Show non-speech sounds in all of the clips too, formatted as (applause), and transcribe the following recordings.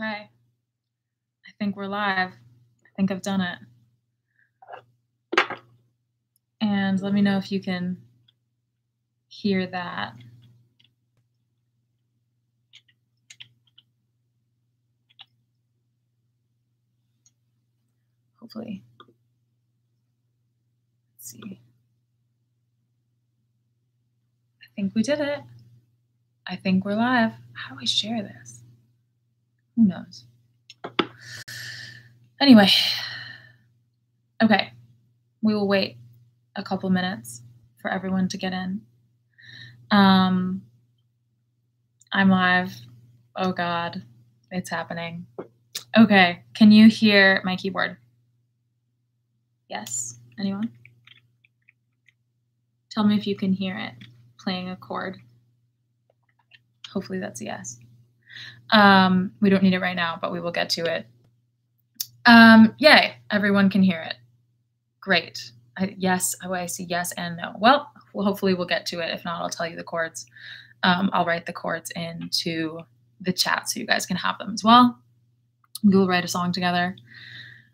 Okay. I think we're live. I think I've done it. And let me know if you can hear that. Hopefully. Let's see. I think we did it. I think we're live. How do I share this? Who knows? Anyway, okay, we will wait a couple minutes for everyone to get in. Um, I'm live. Oh God, it's happening. Okay, can you hear my keyboard? Yes. Anyone? Tell me if you can hear it playing a chord. Hopefully that's a yes. Um, we don't need it right now, but we will get to it. Um, yay, everyone can hear it. Great. I, yes, oh, I see yes and no. Well, well, hopefully we'll get to it. If not, I'll tell you the chords. Um, I'll write the chords into the chat so you guys can have them as well. We will write a song together.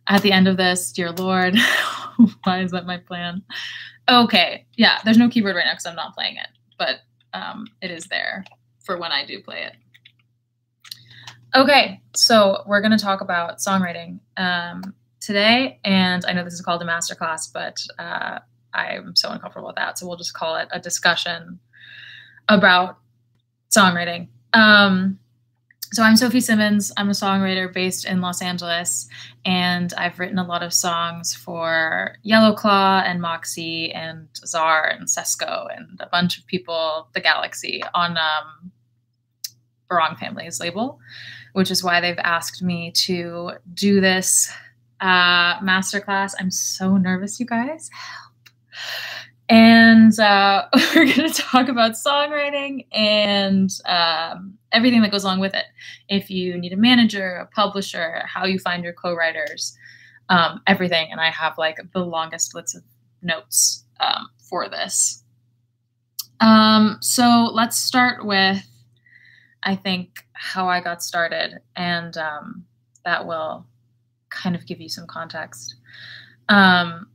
At the end of this, dear Lord, (laughs) why is that my plan? Okay, yeah, there's no keyboard right now because I'm not playing it, but um, it is there for when I do play it. Okay, so we're going to talk about songwriting um, today, and I know this is called a masterclass, but uh, I'm so uncomfortable with that, so we'll just call it a discussion about songwriting. Um, so I'm Sophie Simmons. I'm a songwriter based in Los Angeles, and I've written a lot of songs for Yellow Claw and Moksi and Czar and Cesqeaux and a bunch of people, the Galaxy, on um, Barong Family's label which is why they've asked me to do this uh, masterclass. I'm so nervous, you guys. Help. And uh, (laughs) we're going to talk about songwriting and um, everything that goes along with it. If you need a manager, a publisher, how you find your co writers, um, everything. And I have like the longest list of notes um, for this. Um, so let's start with, I think, how I got started, and um, that will kind of give you some context. Um,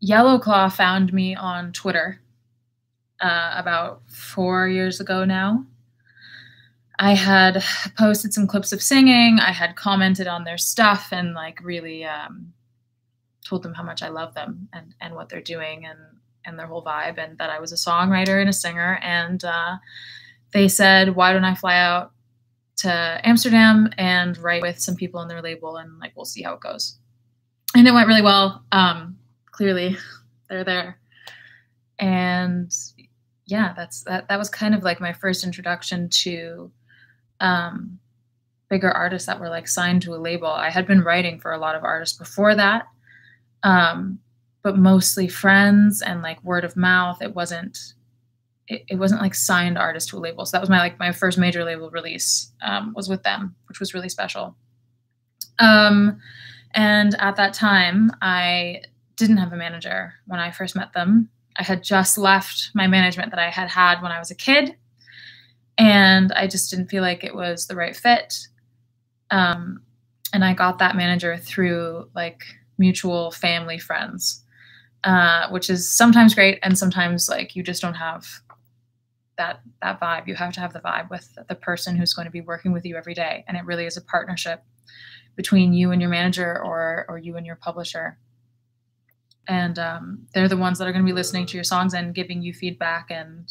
Yellow Claw found me on Twitter uh, about four years ago now. I had posted some clips of singing. I had commented on their stuff and like really um, told them how much I love them and and what they're doing and and their whole vibe and that I was a songwriter and a singer and uh, they said, why don't I fly out to Amsterdam and write with some people in their label and like we'll see how it goes. And it went really well. Um, clearly, (laughs) they're there. And yeah, that's that. That was kind of like my first introduction to um, bigger artists that were like signed to a label. I had been writing for a lot of artists before that, um, but mostly friends and like word of mouth. It wasn't it, it, wasn't like signed artist to a label. So that was my like my first major label release um, was with them, which was really special. Um, and at that time, I didn't have a manager when I first met them. I had just left my management that I had had when I was a kid, and I just didn't feel like it was the right fit. Um, and I got that manager through like mutual family friends, uh, which is sometimes great and sometimes like you just don't have that that vibe. You have to have the vibe with the person who's going to be working with you every day, and it really is a partnership between you and your manager or or you and your publisher. And um, they're the ones that are going to be listening to your songs and giving you feedback and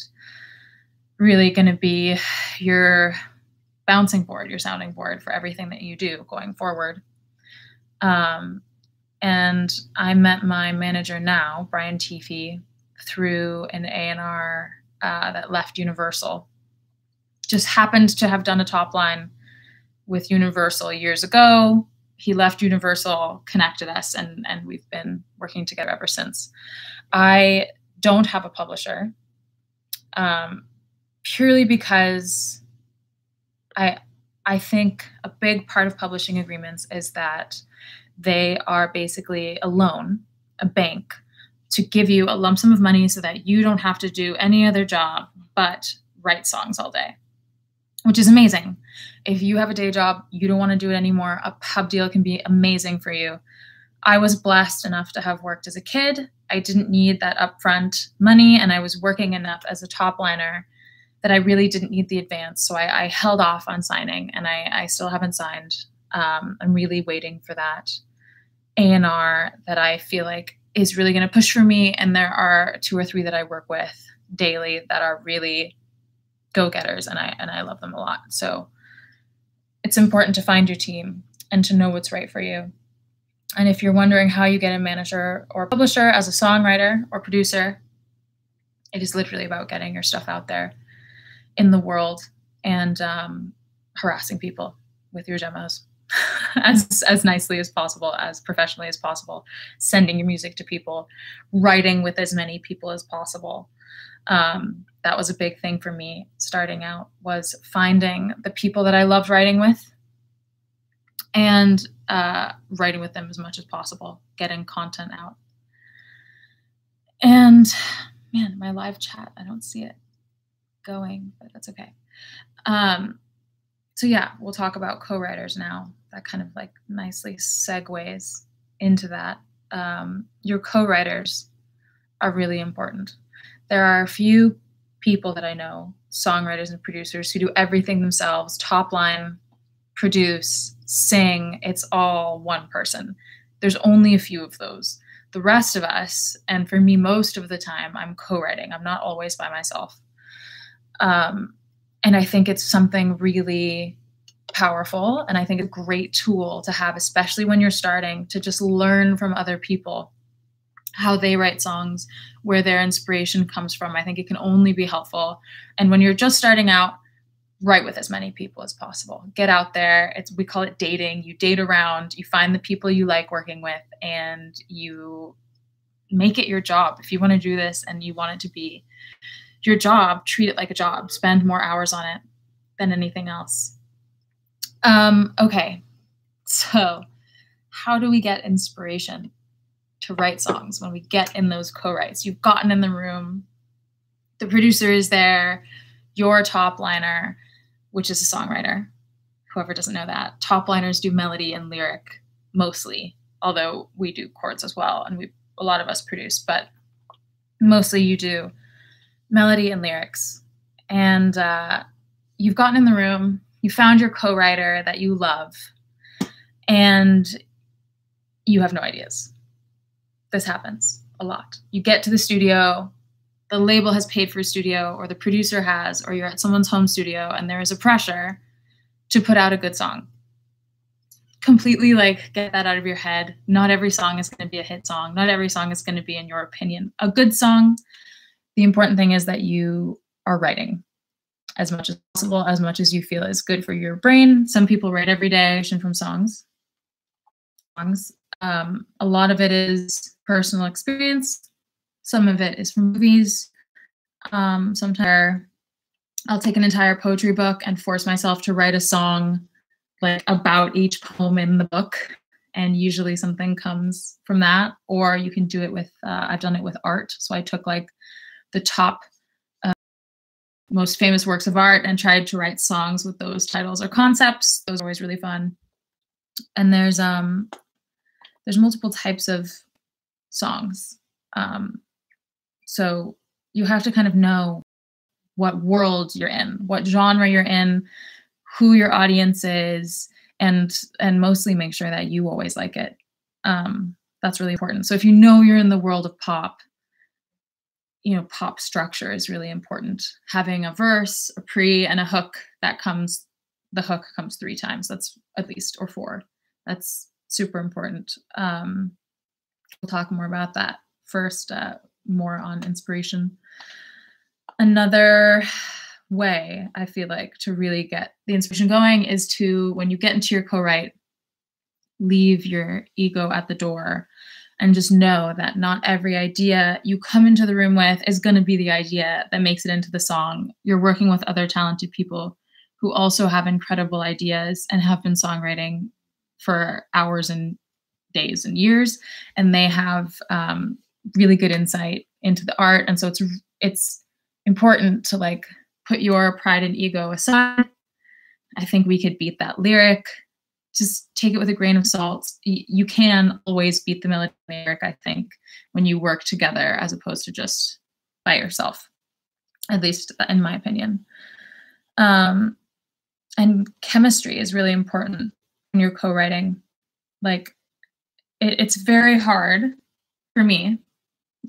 really going to be your bouncing board, your sounding board for everything that you do going forward. Um, and I met my manager now, Brian Teefy, through an A&R uh, that left Universal. Just happened to have done a top line with Universal years ago. He left Universal, connected us, and and we've been working together ever since. I don't have a publisher, um, purely because I I think a big part of publishing agreements is that they are basically a loan, a bank to give you a lump sum of money so that you don't have to do any other job but write songs all day. which is amazing. If you have a day job, you don't want to do it anymore, a pub deal can be amazing for you. I was blessed enough to have worked as a kid. I didn't need that upfront money, and I was working enough as a top liner that I really didn't need the advance. So I, I held off on signing, and I, I still haven't signed. Um, I'm really waiting for that A&R that I feel like is really going to push for me. And there are two or three that I work with daily that are really go-getters, and I and I love them a lot. So it's important to find your team and to know what's right for you. And if you're wondering how you get a manager or publisher as a songwriter or producer, it is literally about getting your stuff out there in the world and um, harassing people with your demos (laughs) (laughs) as as nicely as possible, as professionally as possible, sending your music to people, writing with as many people as possible. Um, that was a big thing for me starting out was finding the people that I loved writing with and uh, writing with them as much as possible, getting content out. And man, my live chat, I don't see it going, but that's okay. Um, so yeah, we'll talk about co-writers now. That kind of like nicely segues into that. Um, your co-writers are really important. There are a few people that I know, songwriters and producers, who do everything themselves, top line, produce, sing. It's all one person. There's only a few of those. The rest of us, and for me, most of the time, I'm co writing. I'm not always by myself. Um, and I think it's something really powerful and I think a great tool to have, especially when you're starting to just learn from other people how they write songs, where their inspiration comes from. I think it can only be helpful. And when you're just starting out, write with as many people as possible. Get out there. It's we call it dating. You date around, you find the people you like working with and you make it your job. If you want to do this and you want it to be your job, treat it like a job. Spend more hours on it than anything else. Um, okay. So, how do we get inspiration to write songs when we get in those co-writes? You've gotten in the room, the producer is there, your top liner which is a songwriter. Whoever doesn't know that, top liners do melody and lyric mostly, although we do chords as well, and we a lot of us produce, but mostly you do melody and lyrics. And uh, you've gotten in the room, you found your co-writer that you love, and you have no ideas. This happens a lot. You get to the studio, the label has paid for a studio or the producer has or you're at someone's home studio and there is a pressure to put out a good song. Completely like get that out of your head. Not every song is going to be a hit song. Not every song is going to be in your opinion a good song. The important thing is that you are writing as much as possible as much as you feel is good for your brain some people write every day from songs songs um, a lot of it is personal experience some of it is from movies. Um, sometimes I'll take an entire poetry book and force myself to write a song like about each poem in the book. And usually something comes from that. Or you can do it with, uh, I've done it with art. So I took like the top most famous works of art and tried to write songs with those titles or concepts. Those are always really fun. And there's um there's multiple types of songs. Um, so you have to kind of know what world you're in, what genre you're in, who your audience is, and and mostly make sure that you always like it. Um, that's really important. So if you know you're in the world of pop, you know, pop structure is really important. Having a verse, a pre, and a hook that comes, the hook comes three times. That's at least or four. That's super important. Um, we'll talk more about that first. Uh, more on inspiration. Another way I feel like to really get the inspiration going is to, when you get into your co write, leave your ego at the door and just know that not every idea you come into the room with is going to be the idea that makes it into the song. You're working with other talented people who also have incredible ideas and have been songwriting for hours and days and years, and they have um, really good insight into the art and so it's it's important to like put your pride and ego aside I think we could beat that lyric. Just take it with a grain of salt. You can always beat the military, I think, when you work together as opposed to just by yourself, at least in my opinion. Um, and chemistry is really important when you're co-writing. Like, it, it's very hard for me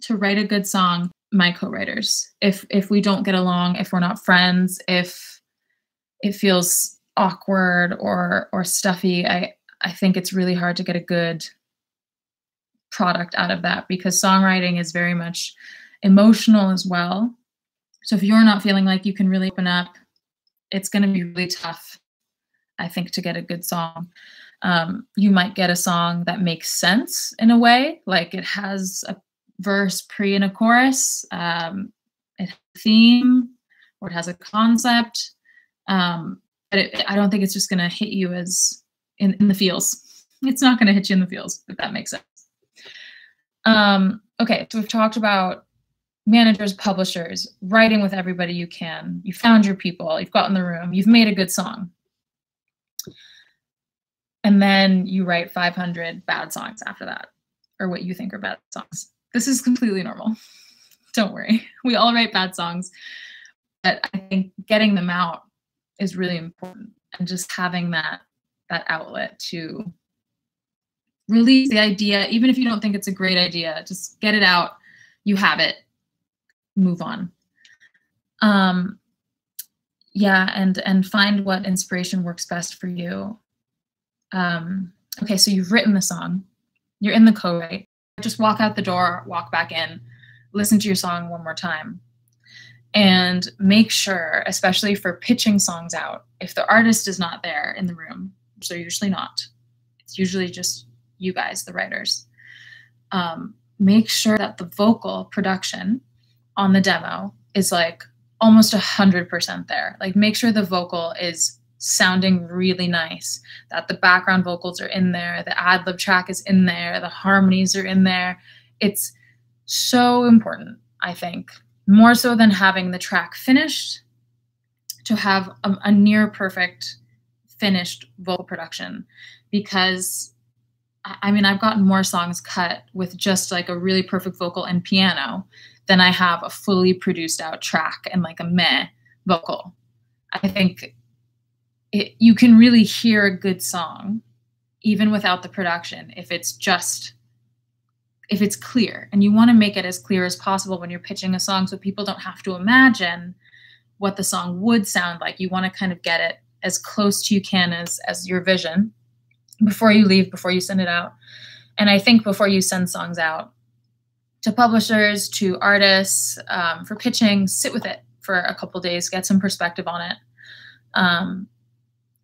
to write a good song my co-writers if if we don't get along if we're not friends if it feels awkward or or stuffy i i think it's really hard to get a good product out of that because songwriting is very much emotional as well so if you're not feeling like you can really open up it's going to be really tough i think to get a good song um, you might get a song that makes sense in a way like it has a verse, pre, and a chorus. Um, it has a theme or it has a concept. Um, it, I don't think it's just going to hit you as in, in the feels. It's not going to hit you in the feels, if that makes sense. Um, okay, so we've talked about managers, publishers, writing with everybody you can. You found your people, you've got in the room, you've made a good song. And then you write 500 bad songs after that, or what you think are bad songs. This is completely normal. (laughs) Don't worry. We all write bad songs. But I think getting them out is really important and just having that that outlet to release the idea even if you don't think it's a great idea just get it out you have it move on. Um yeah and and find what inspiration works best for you. Um okay so you've written the song. You're in the co-write. Just walk out the door, walk back in, listen to your song one more time. And make sure, especially for pitching songs out, if the artist is not there in the room, which they're usually not, it's usually just you guys, the writers, um, make sure that the vocal production on the demo is like almost 100% there. Like, make sure the vocal is sounding really nice, that the background vocals are in there, the ad lib track is in there, the harmonies are in there. It's so important, I think, more so than having the track finished, to have a, a near perfect finished vocal production because I mean, I've gotten more songs cut with just like a really perfect vocal and piano than I have a fully produced out track and like a meh vocal. I think it, you can really hear a good song even without the production if it's just if it's clear and you want to make it as clear as possible when you're pitching a song so people don't have to imagine what the song would sound like. You want to kind of get it as close to you can as as your vision before you leave before you send it out. And i think before you send songs out to publishers to artists um, for pitching sit with it for a couple days get some perspective on it. Um,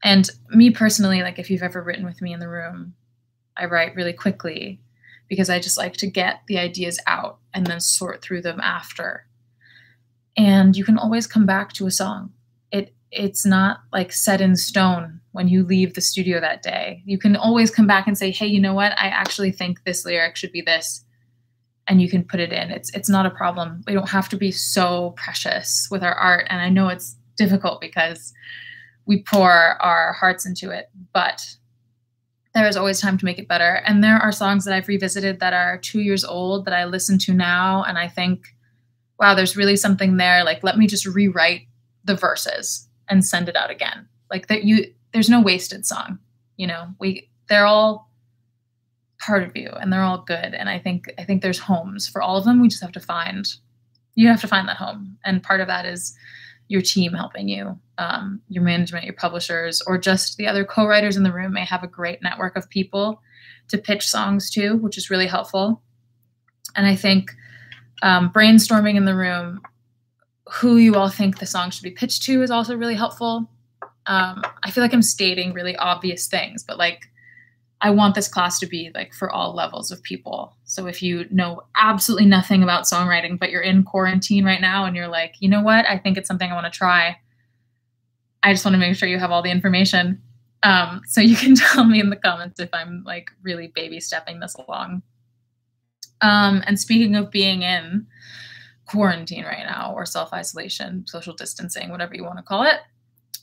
and me personally, like if you've ever written with me in the room, I write really quickly because I just like to get the ideas out and then sort through them after. And you can always come back to a song. It it's not like set in stone when you leave the studio that day. You can always come back and say, "Hey, you know what? I actually think this lyric should be this." And you can put it in. It's it's not a problem. We don't have to be so precious with our art. And I know it's difficult because we pour our hearts into it, but there is always time to make it better. And there are songs that I've revisited that are two years old that I listen to now, and I think, wow, there's really something there. Like, let me just rewrite the verses and send it out again. Like that, you there's no wasted song. You know, we they're all part of you, and they're all good. And I think I think there's homes for all of them. We just have to find you have to find that home, and part of that is your team helping you, um, your management, your publishers, or just the other co writers in the room may have a great network of people to pitch songs to, which is really helpful. And I think um, brainstorming in the room who you all think the song should be pitched to is also really helpful. Um, I feel like I'm stating really obvious things, but like I want this class to be like for all levels of people. So if you know absolutely nothing about songwriting, but you're in quarantine right now and you're like, you know what, I think it's something I want to try. I just want to make sure you have all the information. Um, so you can (laughs) tell me in the comments if I'm like really baby stepping this along. Um, and speaking of being in quarantine right now or self isolation, social distancing, whatever you want to call it,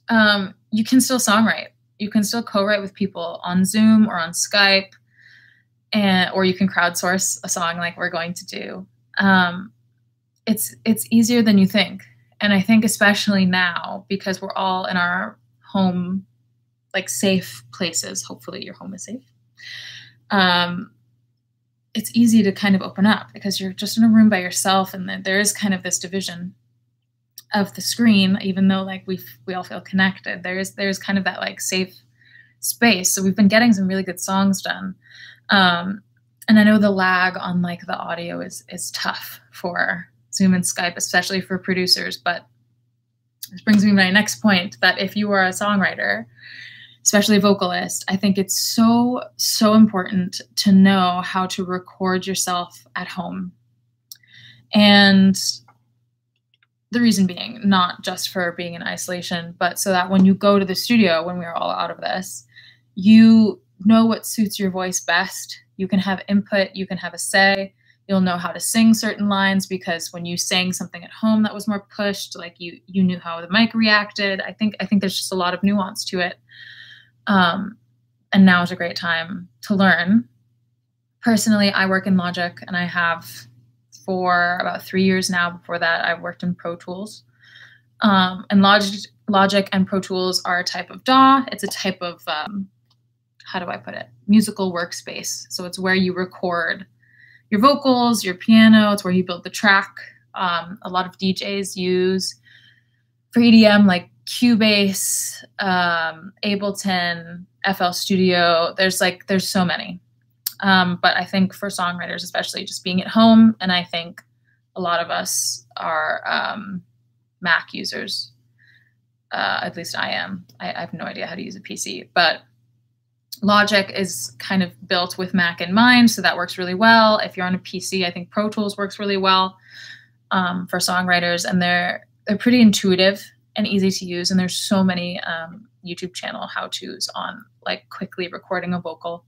um, you can still songwrite. You can still co-write with people on Zoom or on Skype, and or you can crowdsource a song like we're going to do. Um, it's it's easier than you think, and I think especially now because we're all in our home, like safe places. Hopefully, your home is safe. Um, it's easy to kind of open up because you're just in a room by yourself, and there is kind of this division of the screen, even though like we we all feel connected. There's there's kind of that like safe space. So we've been getting some really good songs done. Um, and I know the lag on like the audio is is tough for Zoom and Skype, especially for producers. But this brings me to my next point that if you are a songwriter, especially a vocalist, I think it's so so important to know how to record yourself at home. And the reason being, not just for being in isolation, but so that when you go to the studio, when we're all out of this, you know what suits your voice best. You can have input, you can have a say. You'll know how to sing certain lines because when you sang something at home that was more pushed, like you you knew how the mic reacted. I think I think there's just a lot of nuance to it. Um, and now is a great time to learn. Personally, I work in Logic and I have for about three years now. Before that, I worked in Pro Tools. Um, and Logic, Logic and Pro Tools are a type of DAW. It's a type of, um, how do I put it, musical workspace. So it's where you record your vocals, your piano, it's where you build the track. Um, a lot of DJs use for EDM like Cubase, um, Ableton, FL Studio. There's like, there's so many. Um, but I think for songwriters, especially just being at home, and I think a lot of us are um, Mac users. Uh, at least I am. I, I, have no idea how to use a PC, but Logic is kind of built with Mac in mind, so that works really well. If you're on a PC, I think Pro Tools works really well um, for songwriters, and they're they're pretty intuitive and easy to use. And there's so many um, YouTube channel how tos on like quickly recording a vocal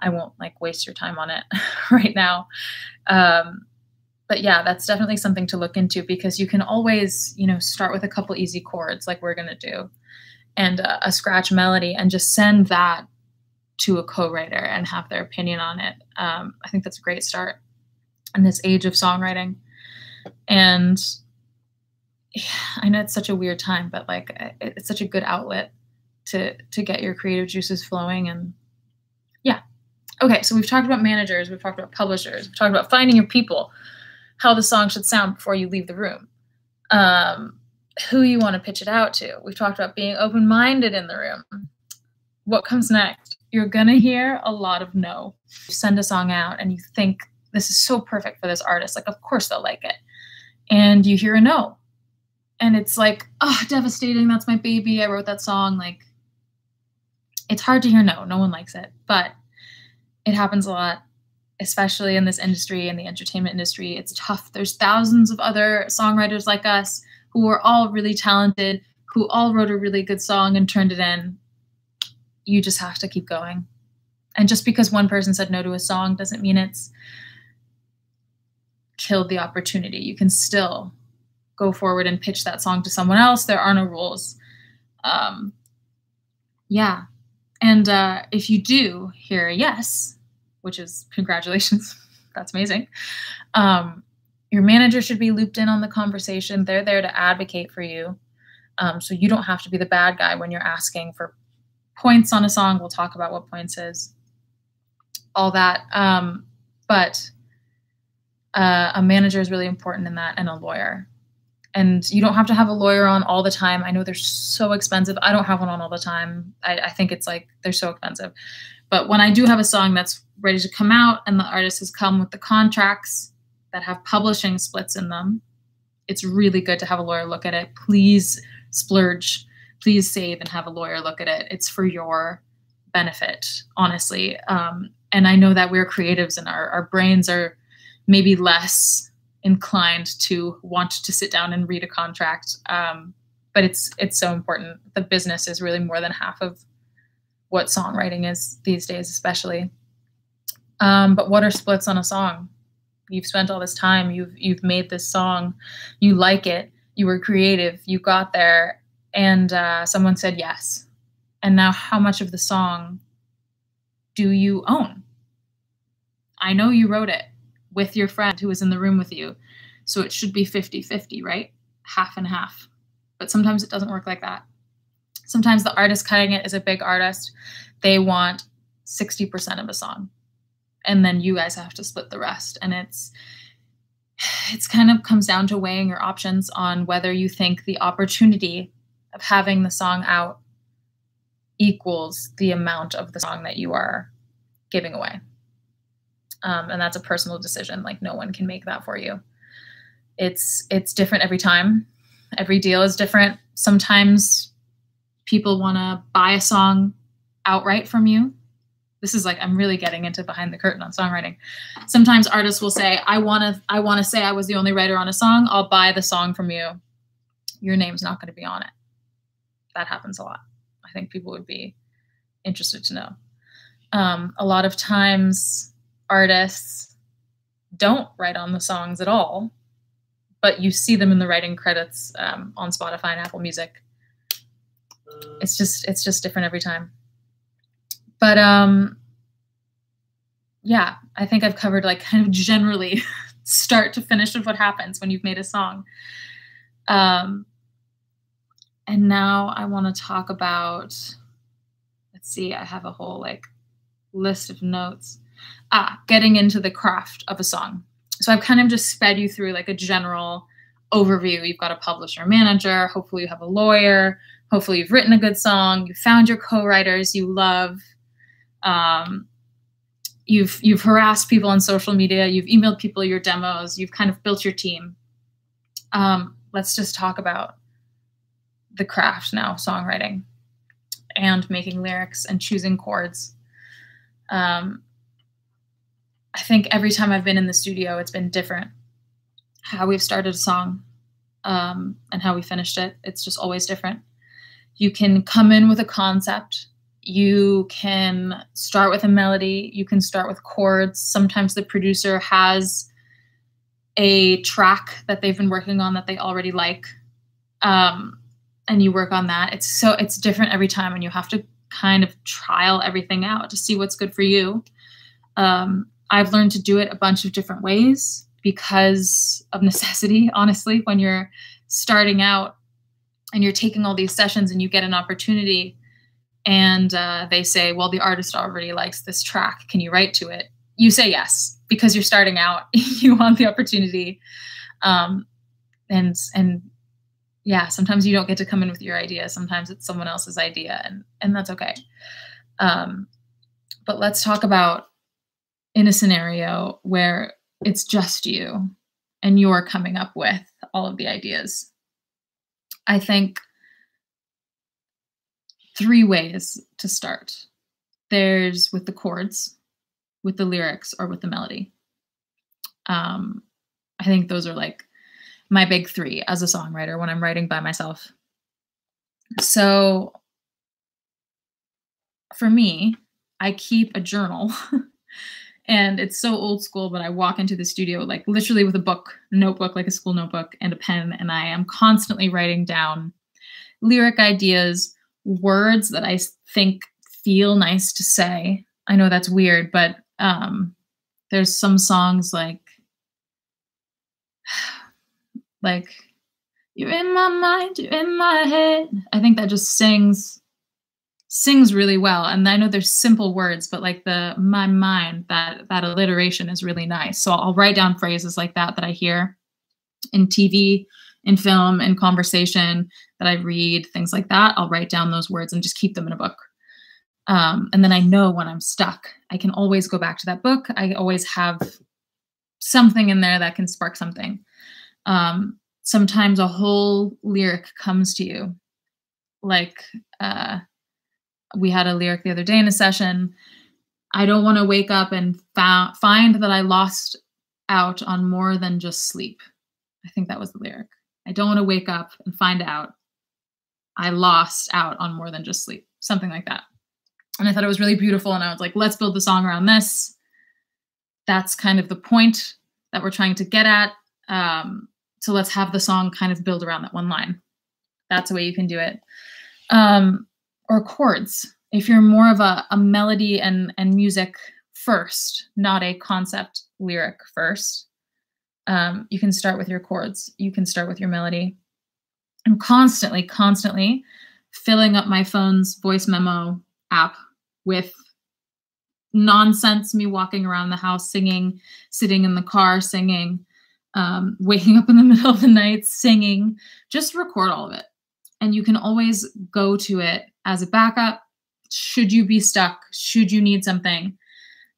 I won't like waste your time on it (laughs) right now. Um, but yeah, that's definitely something to look into because you can always, you know, start with a couple easy chords like we're going to do and a scratch melody and just send that to a co-writer and have their opinion on it. Um, I think that's a great start in this age of songwriting. And yeah, (sighs) I know it's such a weird time, but like it's such a good outlet to to get your creative juices flowing and. Okay, so we've talked about managers, we've talked about publishers, we've talked about finding your people, how the song should sound before you leave the room, um, who you want to pitch it out to. We've talked about being open minded in the room. What comes next? You're going to hear a lot of no. You send a song out and you think, this is so perfect for this artist. Like, of course they'll like it. And you hear a no. And it's like, oh, devastating. That's my baby. I wrote that song. Like, it's hard to hear no. No one likes it, but it happens a lot, especially in this industry, in the entertainment industry. It's tough. There's thousands of other songwriters like us who are all really talented, who all wrote a really good song and turned it in. You just have to keep going. And just because one person said no to a song doesn't mean it's killed the opportunity. You can still go forward and pitch that song to someone else. There are no rules. Um, yeah, and uh, if you do hear a yes, which is congratulations, (laughs) that's amazing. Um, your manager should be looped in on the conversation. They're there to advocate for you. Um, so you don't have to be the bad guy when you're asking for points on a song. We'll talk about what points is, all that. Um, but uh, a manager is really important in that, and a lawyer and you don't have to have a lawyer on all the time. I know they're so expensive. I don't have one on all the time. I, I, think it's like they're so expensive. But when I do have a song that's ready to come out and the artist has come with the contracts that have publishing splits in them, it's really good to have a lawyer look at it. Please splurge, please save and have a lawyer look at it. It's for your benefit, honestly. Um, and I know that we're creatives and our, our brains are maybe less inclined to want to sit down and read a contract. Um, but it's it's so important. The business is really more than half of what songwriting is these days, especially. Um, but what are splits on a song? You've spent all this time. You've you've made this song. You like it. You were creative. You got there, and uh, someone said yes. And now, how much of the song do you own? I know you wrote it with your friend who was in the room with you. So it should be 50 50, right? Half and half. But sometimes it doesn't work like that. Sometimes the artist cutting it is a big artist. They want 60% of a song. And then you guys have to split the rest. And it's, it's kind of comes down to weighing your options on whether you think the opportunity of having the song out equals the amount of the song that you are giving away. Um, and that's a personal decision. Like no one can make that for you. It's it's different every time. Every deal is different. Sometimes people want to buy a song outright from you. This is like I'm really getting into behind the curtain on songwriting. Sometimes artists will say, "I want to I want to say I was the only writer on a song. I'll buy the song from you. Your name's not going to be on it." That happens a lot. I think people would be interested to know. Um, a lot of times, artists don't write on the songs at all, but you see them in the writing credits um, on Spotify and Apple Music. It's just it's just different every time. But um, yeah, I think I've covered like (laughs) kind of generally start to finish of what happens when you've made a song. Um, and now I want to talk about, let's see, I have a whole like list of notes. Ah, getting into the craft of a song. So I've kind of just sped you through like a general overview. You've got a publisher manager, hopefully you have a lawyer, hopefully you've written a good song, you found your co-writers you love. Um, you've you've harassed people on social media, you've emailed people your demos, you've kind of built your team. Um, let's just talk about the craft now, songwriting and making lyrics and choosing chords. Um, I think every time I've been in the studio, it's been different. How we've started a song um, and how we finished it, it's just always different. You can come in with a concept. You can start with a melody. You can start with chords. Sometimes the producer has a track that they've been working on that they already like. Um, and you work on that. It's so it's different every time, and you have to kind of trial everything out to see what's good for you. Um, I've learned to do it a bunch of different ways because of (laughs) necessity. Honestly, when you're starting out and you're taking all these sessions and you get an opportunity, and uh, they say, "Well, the artist already likes this track. Can you write to it?" You say yes because you're starting out. (laughs) you want the opportunity, um, and and yeah, sometimes you don't get to come in with your idea. Sometimes it's someone else's idea, and and that's okay. Um, but let's talk about in a scenario where it's just you and you're coming up with all of the ideas. I think three ways to start. There's with the chords, with the lyrics, or with the melody. Um, I think those are like my big three as a songwriter when I'm writing by myself. So for me, I keep a journal. (laughs) and it's so old school, but I walk into the studio like literally with a book, notebook, like a school notebook, and a pen, and I am constantly writing down lyric ideas, words that I think feel nice to say. I know that's weird, but um, there's some songs like (sighs) like, you're in my mind, you're in my head. I think that just sings sings really well. And i know there's simple words but like the my mind that that alliteration is really nice. So i'll write down phrases like that that i hear in tv in film in conversation that i read things like that. I'll write down those words and just keep them in a book. Um, and then i know when i'm stuck. I can always go back to that book. I always have something in there that can spark something. Um, sometimes a whole lyric comes to you. Like uh, we had a lyric the other day in a session. I don't want to wake up and find that I lost out on more than just sleep. I think that was the lyric. I don't want to wake up and find out I lost out on more than just sleep. Something like that. And I thought it was really beautiful. And I was like, let's build the song around this. That's kind of the point that we're trying to get at. Um, so let's have the song kind of build around that one line. That's a way you can do it. Um, or chords. If you're more of a, a melody and, and music first, not a concept lyric first, um, you can start with your chords. You can start with your melody. I'm constantly, constantly filling up my phone's voice memo app with nonsense me walking around the house singing sitting in the car singing um, (laughs) waking up in the middle of the night singing just record all of it and you can always go to it as a backup. Should you be stuck? Should you need something?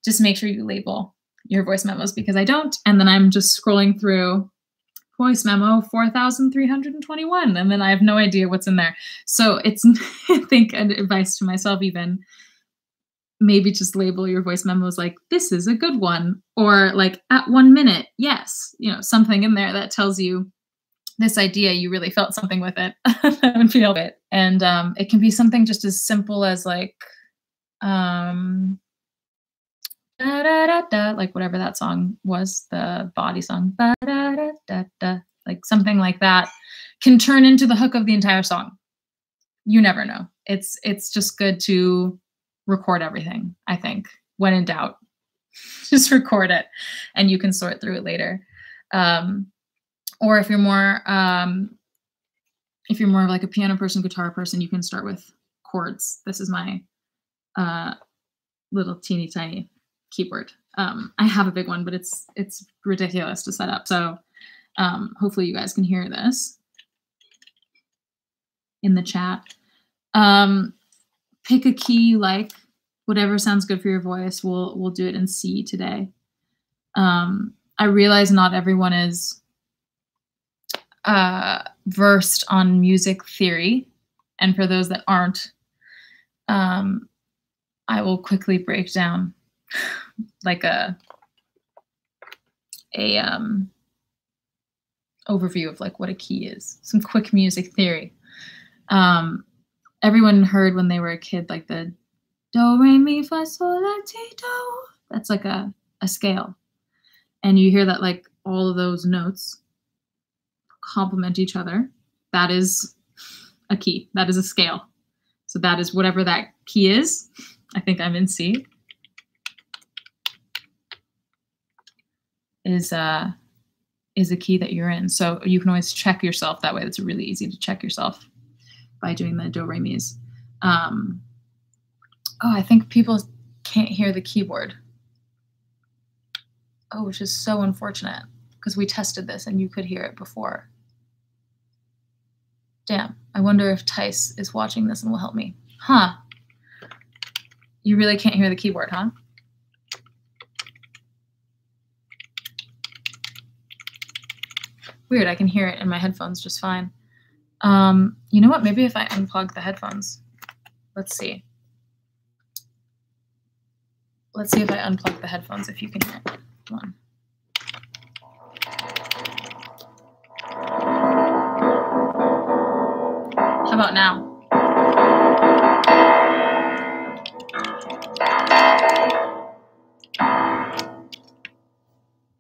Just make sure you label your voice memos because i don't. And then i'm just scrolling through voice memo 4321 and then i have no idea what's in there. So it's (laughs) i think an advice to myself even maybe just label your voice memos like this is a good one or like at one minute yes you know something in there that tells you this idea you really felt something with it. (laughs) And feel it. And um, it can be something just as simple as like um da, da, da, like whatever that song was the body song. Like something like that can turn into the hook of the entire song. You never know. It's it's just good to record everything, I think. When in doubt, (laughs) just record it and you can sort through it later. Um, or if you're more um, if you're more of like a piano person, guitar person, you can start with chords. This is my uh, little teeny tiny keyboard. Um, I have a big one, but it's it's ridiculous to set up. So um, hopefully you guys can hear this in the chat. Um, pick a key you like whatever sounds good for your voice. We'll we'll do it in C today. Um, I realize not everyone is uh, versed on music theory, and for those that aren't, um, I will quickly break down (laughs) like a a um, overview of like what a key is. Some quick music theory. Um, everyone heard when they were a kid like the do re mi fa sol la ti do. That's like a a scale, and you hear that like all of those notes complement each other. That is a key. That is a scale. So that is whatever that key is. I think I'm in C. Is uh is a key that you're in. So you can always check yourself that way. It's really easy to check yourself by doing the do re mi's. Um, oh, I think people can't hear the keyboard. Oh, which is so unfortunate because we tested this and you could hear it before. Damn, I wonder if Tice is watching this and will help me. Huh. You really can't hear the keyboard, huh? Weird, I can hear it in my headphones just fine. Um, you know what? Maybe if I unplug the headphones. Let's see. Let's see if I unplug the headphones if you can hear it. Come on. About now?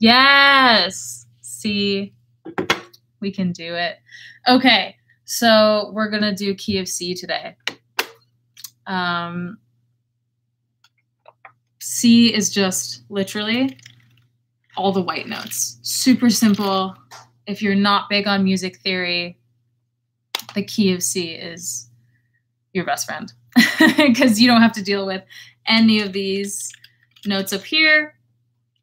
Yes. See, we can do it. Okay, so we're gonna do key of C today. Um, C is just literally all the white notes. Super simple. If you're not big on music theory, the key of C is your best friend (laughs) because you don't have to deal with any of these notes up here.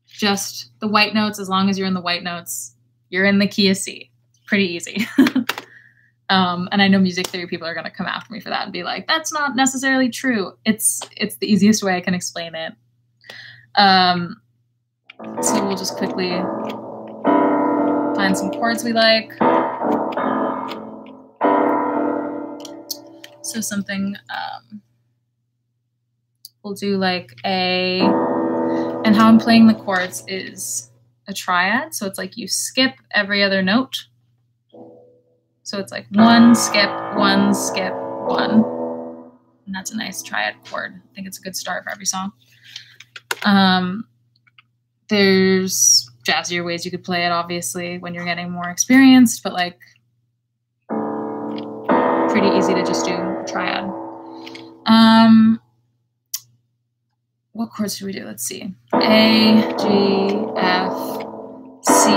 Just the white notes, as long as you're in the white notes, you're in the key of C. Pretty easy. (laughs) um, and I know music theory people are going to come after me for that and be like, "That's not necessarily true." It's it's the easiest way I can explain it. Um, so we'll just quickly find some chords we like. So something, um, we'll do like a, and how I'm playing the chords is a triad. So it's like you skip every other note. So it's like one, skip, one, skip, one. And that's a nice triad chord. I think it's a good start for every song. Um, there's jazzier ways you could play it, obviously, when you're getting more experienced, but like pretty easy to just do triad. Um, what chords do we do? Let's see. A, G, F, C,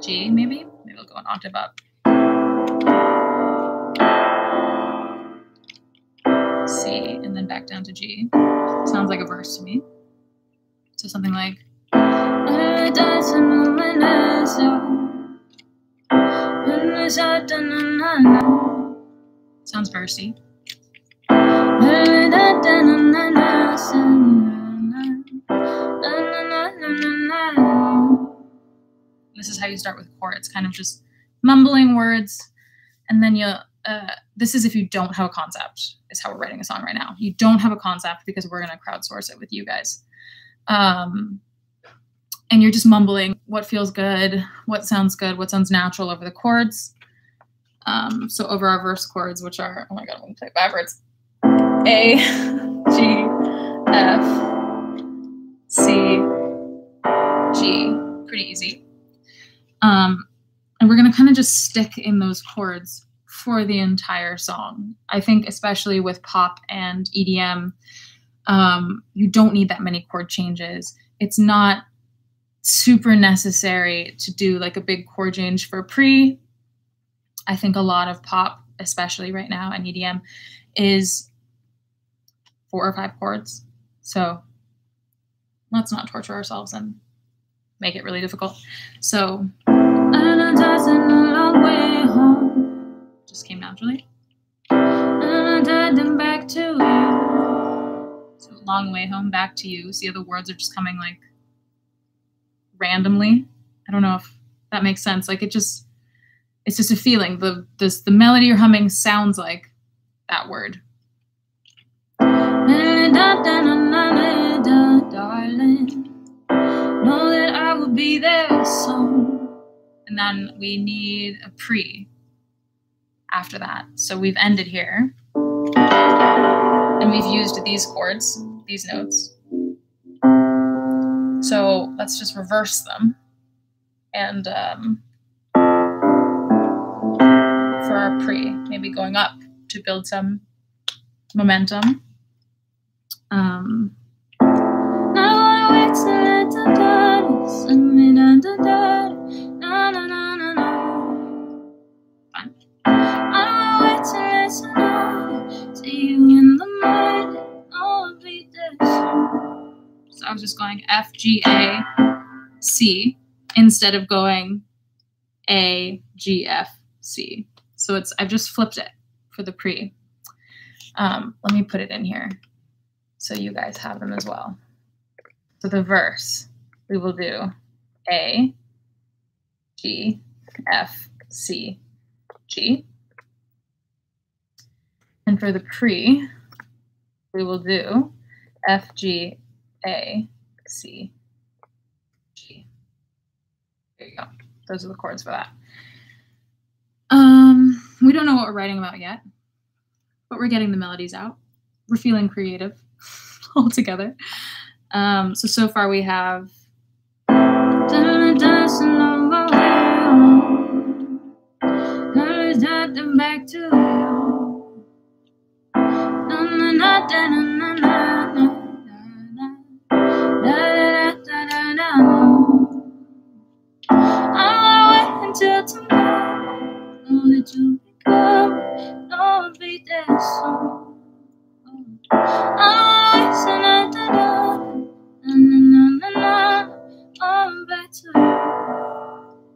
G, maybe? Maybe we'll go an octave up. C, and then back down to G. Sounds like a verse to me. So something like. Sounds versy. This is how you start with chords, kind of just mumbling words, and then you. Uh, this is if you don't have a concept. Is how we're writing a song right now. You don't have a concept because we're gonna crowdsource it with you guys. Um, and you're just mumbling what feels good, what sounds good, what sounds natural over the chords. Um, so over our verse chords, which are oh my god, I'm gonna play backwards. A, G, F, C, G. Pretty easy. Um, and we're going to kind of just stick in those chords for the entire song. I think, especially with pop and EDM, um, you don't need that many chord changes. It's not super necessary to do like a big chord change for pre. I think a lot of pop, especially right now, and EDM is four or five chords. So let's not torture ourselves and make it really difficult. So just came naturally. back to you. So long way home, back to you. See how the words are just coming like randomly. I don't know if that makes sense. Like it just it's just a feeling. The this the melody you're humming sounds like that word. And then we need a pre after that. So we've ended here. And we've used these chords, these notes. So let's just reverse them. And um, for our pre, maybe going up to build some momentum. Um, So I was just going F, G, A, C instead of going A, G, F, C. So it's I've just flipped it for the pre. Um, let me put it in here so you guys have them as well. So the verse, we will do A, G, F, C, G. And for the pre, we will do F, G, A, C, G. There you go. Those are the chords for that. Um, we don't know what we're writing about yet but we're getting the melodies out. We're feeling creative (laughs) all together. Um, so, so far we have. Back to you.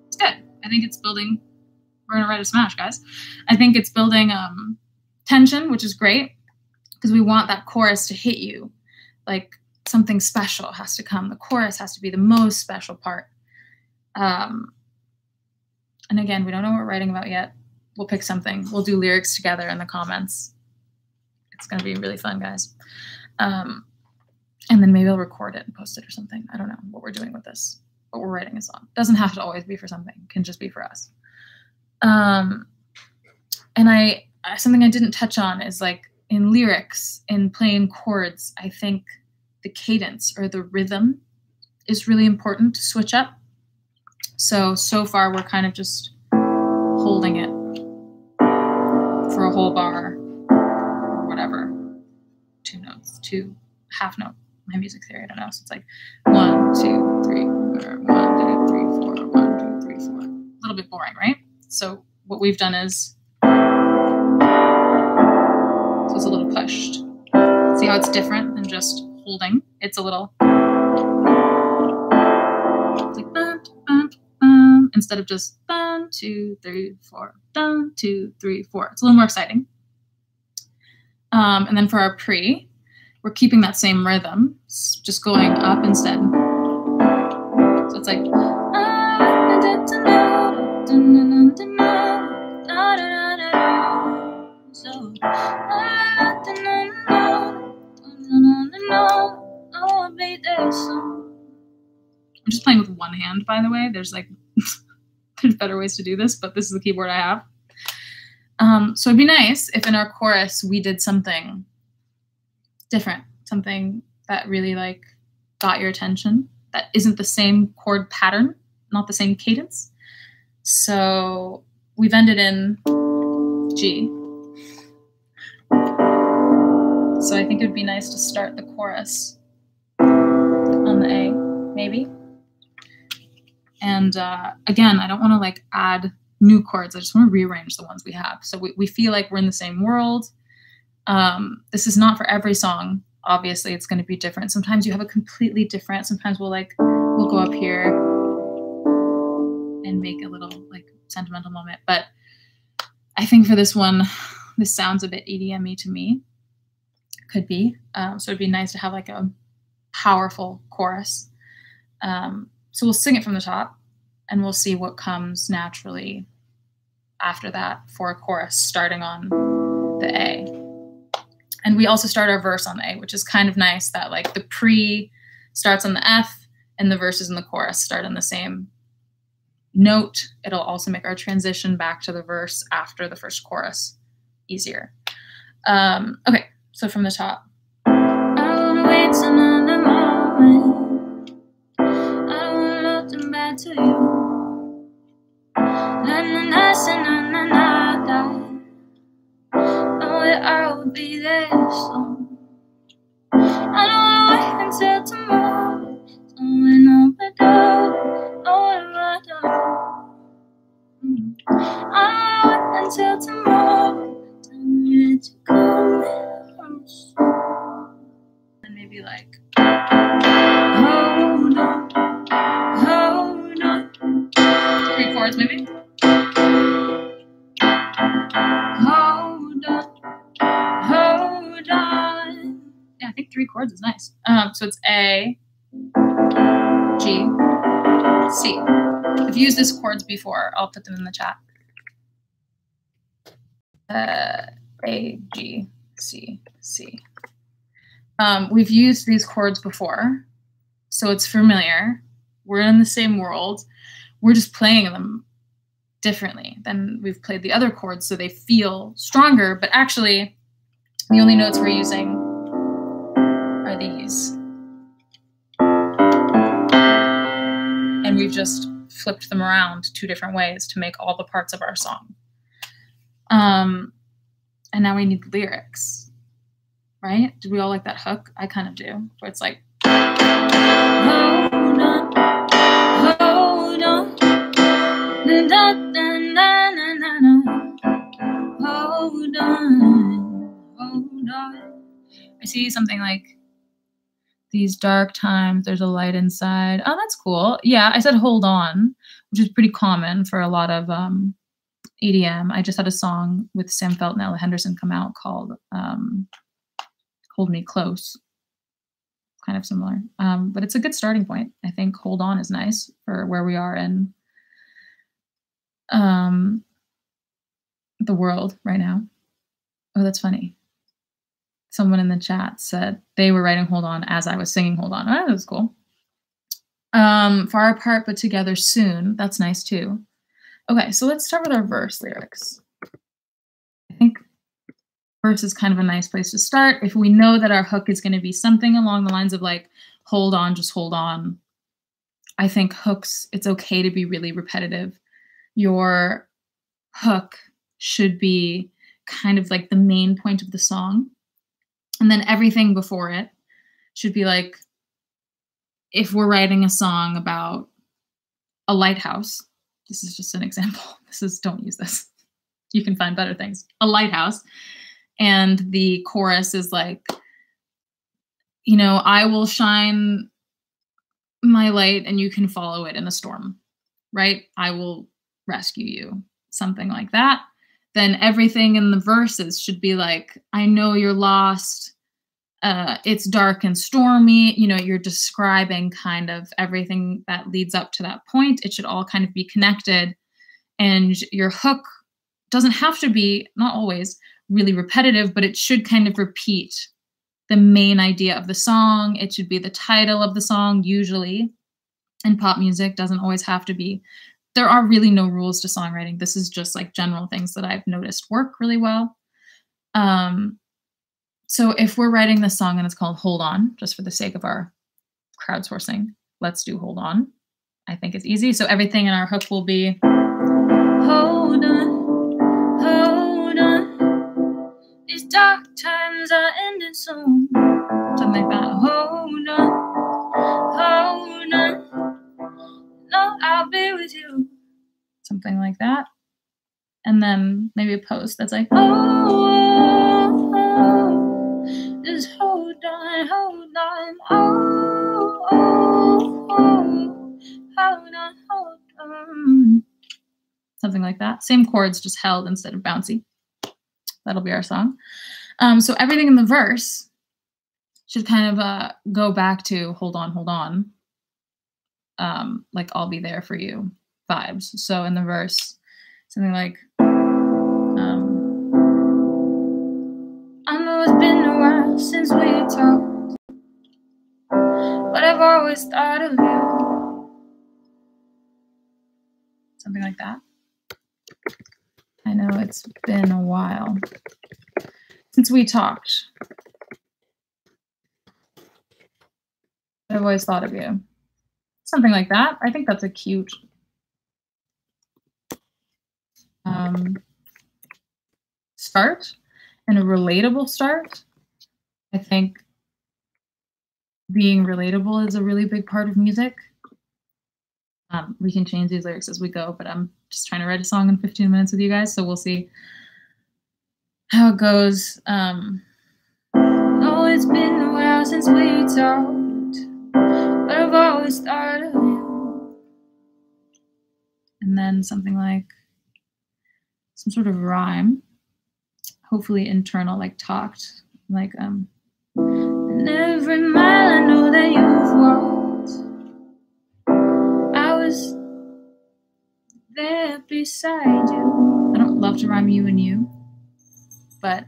It's good. I think it's building. We're gonna write a smash, guys. I think it's building um, tension, which is great because we want that chorus to hit you. Like something special has to come. The chorus has to be the most special part. Um, and again, we don't know what we're writing about yet we'll pick something. We'll do lyrics together in the comments. It's going to be really fun, guys. Um, and then maybe I'll record it and post it or something. I don't know what we're doing with this, but we're writing a song. Doesn't have to always be for something. Can just be for us. Um, and I something I didn't touch on is like in lyrics, in playing chords. I think the cadence or the rhythm is really important to switch up. So so far we're kind of just holding it for a whole bar whatever, two notes, two half note. My music theory, I don't know. So it's like one, two, three, or one, two, three, four, one, two, three, four. A little bit boring, right? So what we've done is so it's a little pushed. See how it's different than just holding? It's a little like bum, bum, bum, instead of just one, two, three, four, one, two, three, four. It's a little more exciting. Um, and then for our pre, we're keeping that same rhythm, just going up instead. So it's like. I'm just playing with one hand, by the way. There's like (laughs) there's better ways to do this, but this is the keyboard I have. Um, so it'd be nice if in our chorus we did something different, something that really like got your attention, that isn't the same chord pattern, not the same cadence. So we've ended in G. So I think it would be nice to start the chorus on the A, maybe. And uh, again, I don't want to like add new chords. I just want to rearrange the ones we have. So we, we feel like we're in the same world. Um, this is not for every song. Obviously, it's going to be different. Sometimes you have a completely different. Sometimes we'll like we'll go up here and make a little like sentimental moment. But I think for this one, this sounds a bit EDM-y to me. Could be. Um, so it'd be nice to have like a powerful chorus. Um, so we'll sing it from the top and we'll see what comes naturally after that for a chorus starting on the A. And we also start our verse on the A, which is kind of nice that like the pre starts on the F and the verses in the chorus start on the same note. It'll also make our transition back to the verse after the first chorus easier. Um, okay, so from the top. Na na na na na na na. Know that I will be there soon. I don't wanna wait until tomorrow. So when I'm what I. I don't wanna wait until tomorrow. Tell me that you're coming soon. And maybe like. Three chords is nice. Um, so it's A, G, C. C. I've used these chords before. I'll put them in the chat. Uh, A, G, C, C. Um, we've used these chords before, so it's familiar. We're in the same world. We're just playing them differently than we've played the other chords, so they feel stronger. But actually, the only notes we're using And we've just flipped them around two different ways to make all the parts of our song. Um, and now we need lyrics, right? Do we all like that hook? I kind of do, where it's like, hold on, hold on, da, da, na, na, na, na. hold on, hold on. I see something like these dark times, there's a light inside. Oh, that's cool. Yeah, I said hold on, which is pretty common for a lot of um, EDM. I just had a song with Sam Feldt and Ella Henderson come out called um, Hold Me Close. Kind of similar. Um, but it's a good starting point. I think Hold On is nice for where we are in um, the world right now. Oh, that's funny. Someone in the chat said they were writing Hold On as I was singing Hold On. Oh, that was cool. Um, far apart but together soon. That's nice too. Okay, so let's start with our verse lyrics. I think verse is kind of a nice place to start. If we know that our hook is going to be something along the lines of like, hold on, just hold on. I think hooks, it's okay to be really repetitive. Your hook should be kind of like the main point of the song. And then everything before it should be like if we're writing a song about a lighthouse, this is just an example. (laughs) This is don't use this. You can find better things. A lighthouse. And the chorus is like, you know, I will shine my light and you can follow it in a storm, right? I will rescue you, something like that. Then everything in the verses should be like, I know you're lost uh, it's dark and stormy. You know, you're describing kind of everything that leads up to that point. It should all kind of be connected. And your hook doesn't have to be, not always, really repetitive, but it should kind of repeat the main idea of the song. It should be the title of the song, usually. And pop music doesn't always have to be. There are really no rules to songwriting. This is just like general things that I've noticed work really well. Um, so if we're writing this song and it's called Hold On, just for the sake of our crowdsourcing, let's do Hold On. I think it's easy. So everything in our hook will be Hold on, hold on. These dark times are ending soon. Something like that. I'll be with you. Something like that. And then maybe a post that's like, oh, oh, oh just hold on, hold on, oh, oh, oh, hold on, hold on. Something like that. Same chords, just held instead of bouncy. That'll be our song. Um, so everything in the verse should kind of uh, go back to hold on, hold on. Um, like I'll be there for you vibes. So in the verse, something like, um, I know it's been a while since we talked, but I've always thought of you. Something like that. I know it's been a while since we talked. I've always thought of you. Something like that. I think that's a cute um, start and a relatable start. I think being relatable is a really big part of music. Um, we can change these lyrics as we go, but I'm just trying to write a song in 15 minutes with you guys, so we'll see how it goes. Um, oh, it's been a while since we talked, And then something like some sort of rhyme hopefully internal, like talked, like um. And every mile I know that you've walked, I was there beside you. I don't love to rhyme you and you, but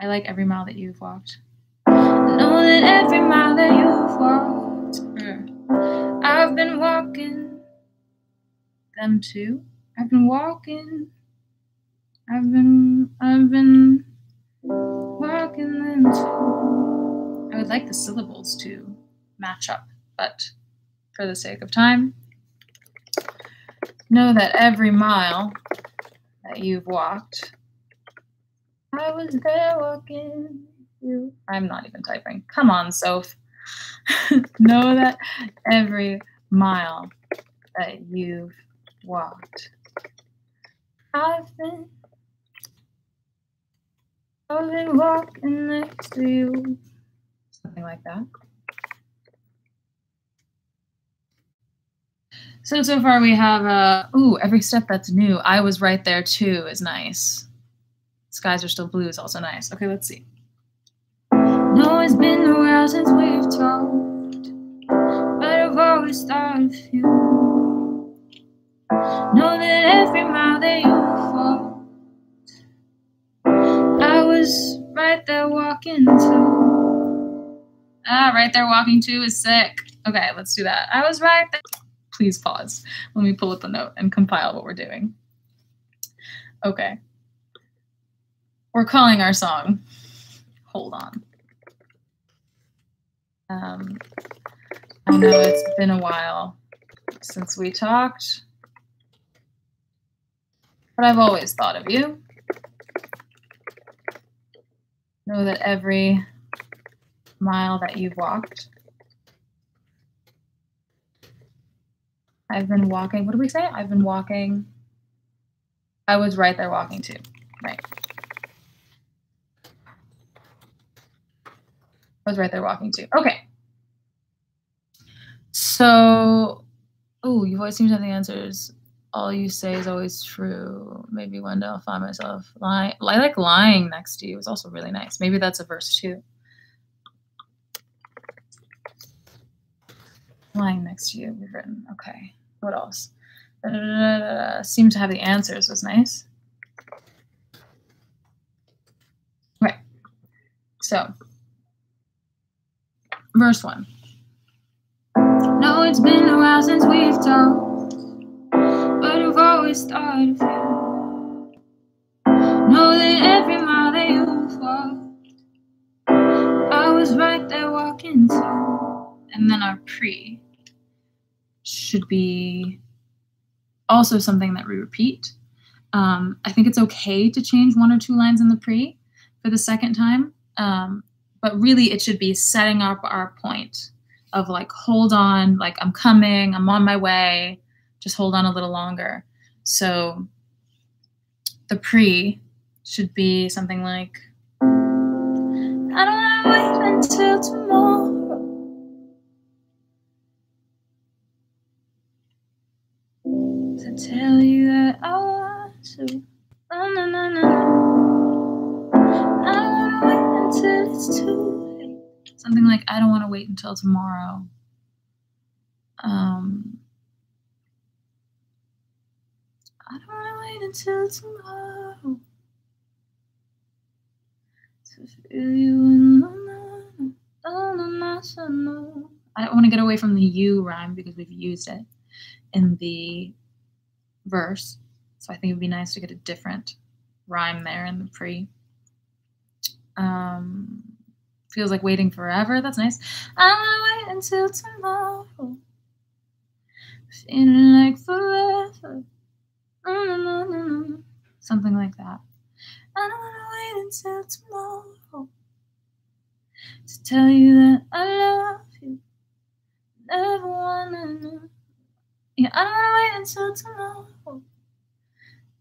I like every mile that you've walked. Know that every mile that you've walked, mm. I've been walking. Them too. I've been walking. I've been I've been walking into I would like the syllables to match up, but for the sake of time, know that every mile that you've walked, I was there walking you. I'm not even typing. Come on, Soph. (laughs) know that every mile that you've walked, I've been I've been walking next to you. Something like that. So, so far we have, uh, ooh, every step that's new. I was right there too is nice. Skies are still blue is also nice. Okay, let's see. No, it's been a while since we've talked, but I've always thought of you. Know that every mile that you fall I was right there walking too. Ah, right there walking too is sick. Okay, let's do that. I was right there. Please pause. Let me pull up the note and compile what we're doing. Okay. We're calling our song Hold On. Um, I know it's been a while since we talked. but I've always thought of you. Know that every mile that you've walked, I've been walking. What do we say? I've been walking. I was right there walking too. Right. I was right there walking too. Okay. So, oh, you've always seem to have the answers. All you say is always true. Maybe one day I'll find myself lying. I like lying next to you. It's also really nice. Maybe that's a verse too. Lying next to you, we've written. Okay. What else? Da, da, da, seem to have the answers was nice. Right. So, verse one. No, it's been a while since we've talked, but I've always thought of you. Know that every mile that you've walked, I was right there walking too. And then our pre should be also something that we repeat. Um, I think it's okay to change one or two lines in the pre for the second time, um, but really it should be setting up our point of like, hold on, like I'm coming, I'm on my way, just hold on a little longer. So the pre should be something like, I don't want to wait until tomorrow. To tell you that I want to. No, no, no, no. It's too late. Something like, I don't want to wait until tomorrow. Um, I don't want to wait until tomorrow to feel you in no, no, no. I don't want to get away from the you rhyme because we've used it in the verse. So I think it would be nice to get a different rhyme there in the pre. Um, feels like waiting forever. That's nice. I'm gonna wait until tomorrow. Feeling like forever. Mm-hmm. Something like that. I don't wanna wait until tomorrow to tell you that I love you. Never wanna know. Yeah, I don't wanna wait until tomorrow.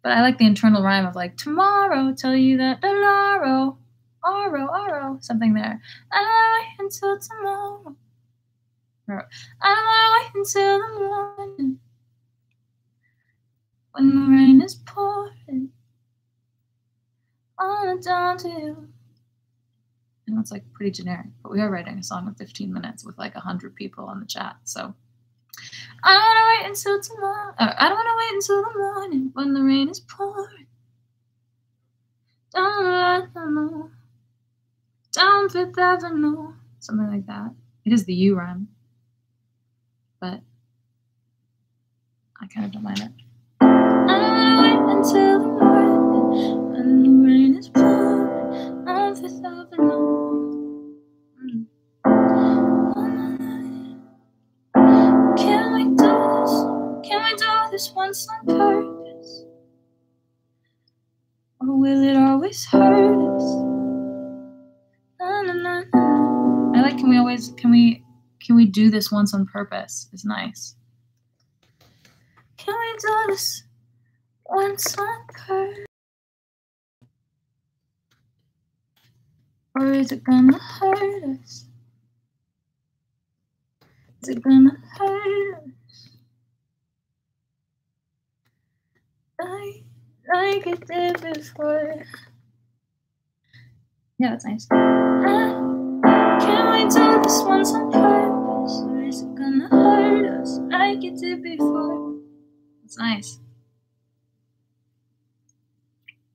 But I like the internal rhyme of like tomorrow, tell you that tomorrow, oro, oro, something there. I don't wanna wait until tomorrow. I don't wanna wait until the morning when the rain is pouring on and down to you. And that's like pretty generic, but we are writing a song in 15 minutes with like 100 people on the chat. So I don't want to wait until tomorrow. I don't want to wait until the morning when the rain is pouring. Down Avenue, down Fifth Avenue, something like that. It is the U rhyme, but I kind of don't mind it. I don't want to wait until the morning when the rain is pouring on Fifth Avenue. Mm. Can we do this? Can we do this once on purpose? Or will it always hurt us? I like can we always can we can we do this once on purpose? It's nice. Can we do this once on purpose? Or is it gonna hurt us? Is it gonna hurt us? Like, like it did before. Yeah, that's nice. Can we do this on purpose? Or is it gonna hurt us like it did before? That's nice.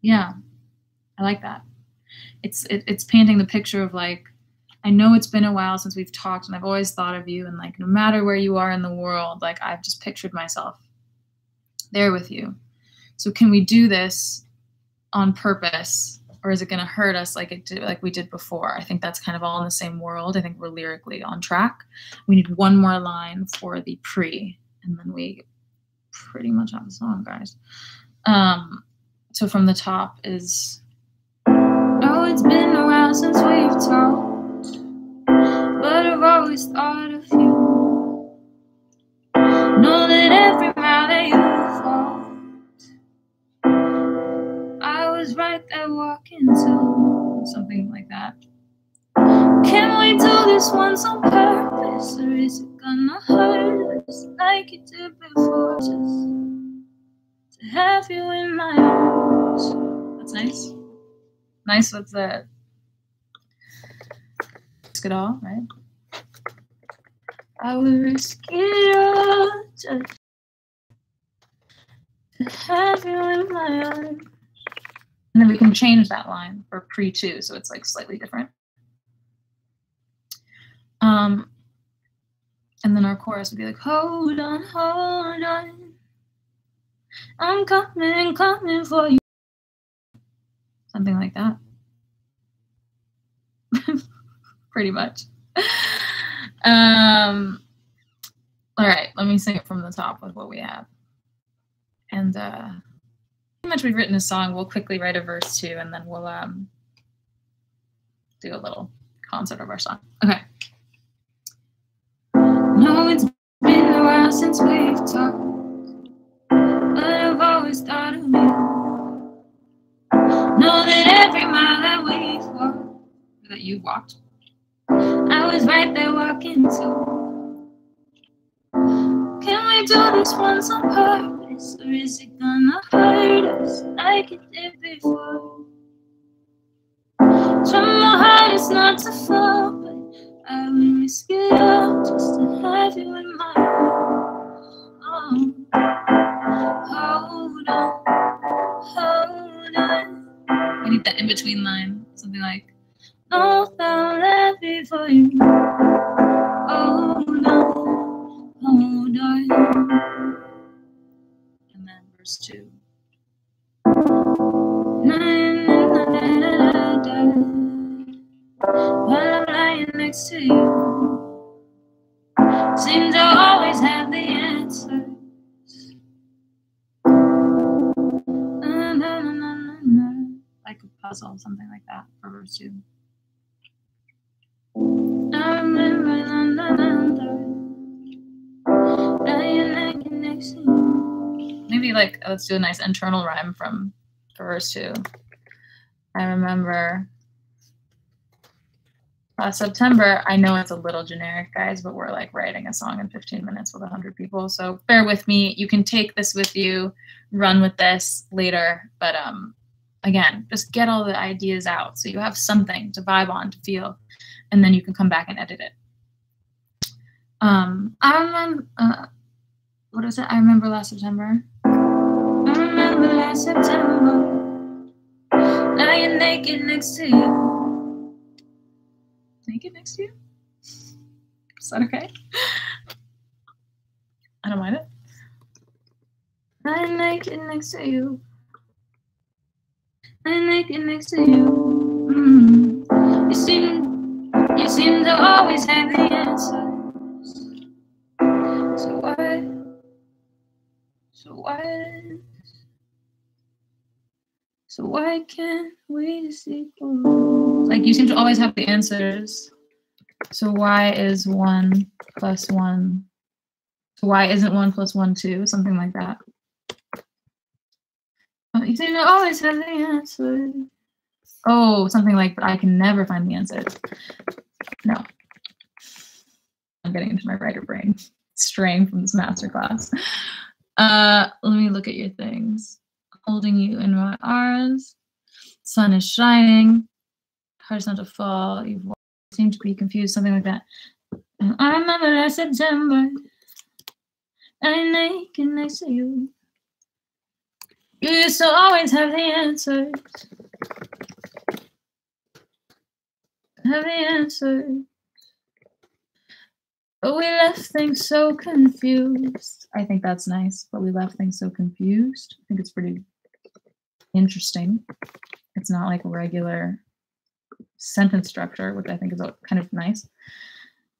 Yeah, I like that. It's it, it's painting the picture of like I know it's been a while since we've talked and I've always thought of you and like no matter where you are in the world, like I've just pictured myself there with you. So can we do this on purpose or is it going to hurt us like it did like we did before? I think that's kind of all in the same world. I think we're lyrically on track. We need one more line for the pre and then we pretty much have the song, guys. Um so from the top is Oh, it's been a while since we've talked, but I've always thought of you. Know that every mile that you walked, right there walking too. Something like that. Can we do this once on purpose, or is it gonna hurt us like it did before? Just to have you in my arms. That's nice. Nice with the risk it all, right? I would risk it all just to have you in my arms. And then we can change that line for pre two, so it's like slightly different. Um, and then our chorus would be like, hold on, hold on. I'm coming, coming for you. Something like that. (laughs) Pretty much. Um, all right, let me sing it from the top with what we have. And uh, pretty much we've written a song. We'll quickly write a verse too, and then we'll um, do a little concert of our song. Okay. No, it's been a while since we've talked, but I've always thought of you. Know that every mile that we've walked, that you walked, I was right there walking too. Can we do this once on purpose, or is it gonna hurt us like it did before? Try my hardest not to fall, but I would risk it all just to have you in my arms. Oh, hold on, hold on. I need that in between line, something like, No, I'll let for you. Hold on, hold on. While I'm lying next to you, always have the. Like a puzzle, something like that for verse two. I lying next to you. Maybe like let's do a nice internal rhyme from the verse two. I remember last September. I know it's a little generic, guys, but we're like writing a song in 15 minutes with 100 people. So bear with me. You can take this with you, run with this later. But um, again, just get all the ideas out so you have something to vibe on, to feel, and then you can come back and edit it. Um, I remember, uh, what is it? I remember last September. I remember last September. Lying naked next to you. Naked next to you? Is that okay? I don't mind it. Lying naked next to you. Lying naked next to you. Mm. You seem, you seem to always have the answers. So why, so why, so why can't we equal? Like you seem to always have the answers. So why is one plus one? So why isn't one plus one two? Something like that. Oh, You seem to always have the answer. Oh, something like, but I can never find the answer. No. I'm getting into my writer brain, straying from this masterclass. Uh, let me look at your things. Holding you in my arms. Sun is shining. Hard not to fall. You seem to be confused, something like that. I remember last September. I naked next to you. You used to always have the answers. Have the answers. But we left things so confused. I think that's nice, but we left things so confused. I think it's pretty interesting. It's not like a regular sentence structure, which I think is kind of nice.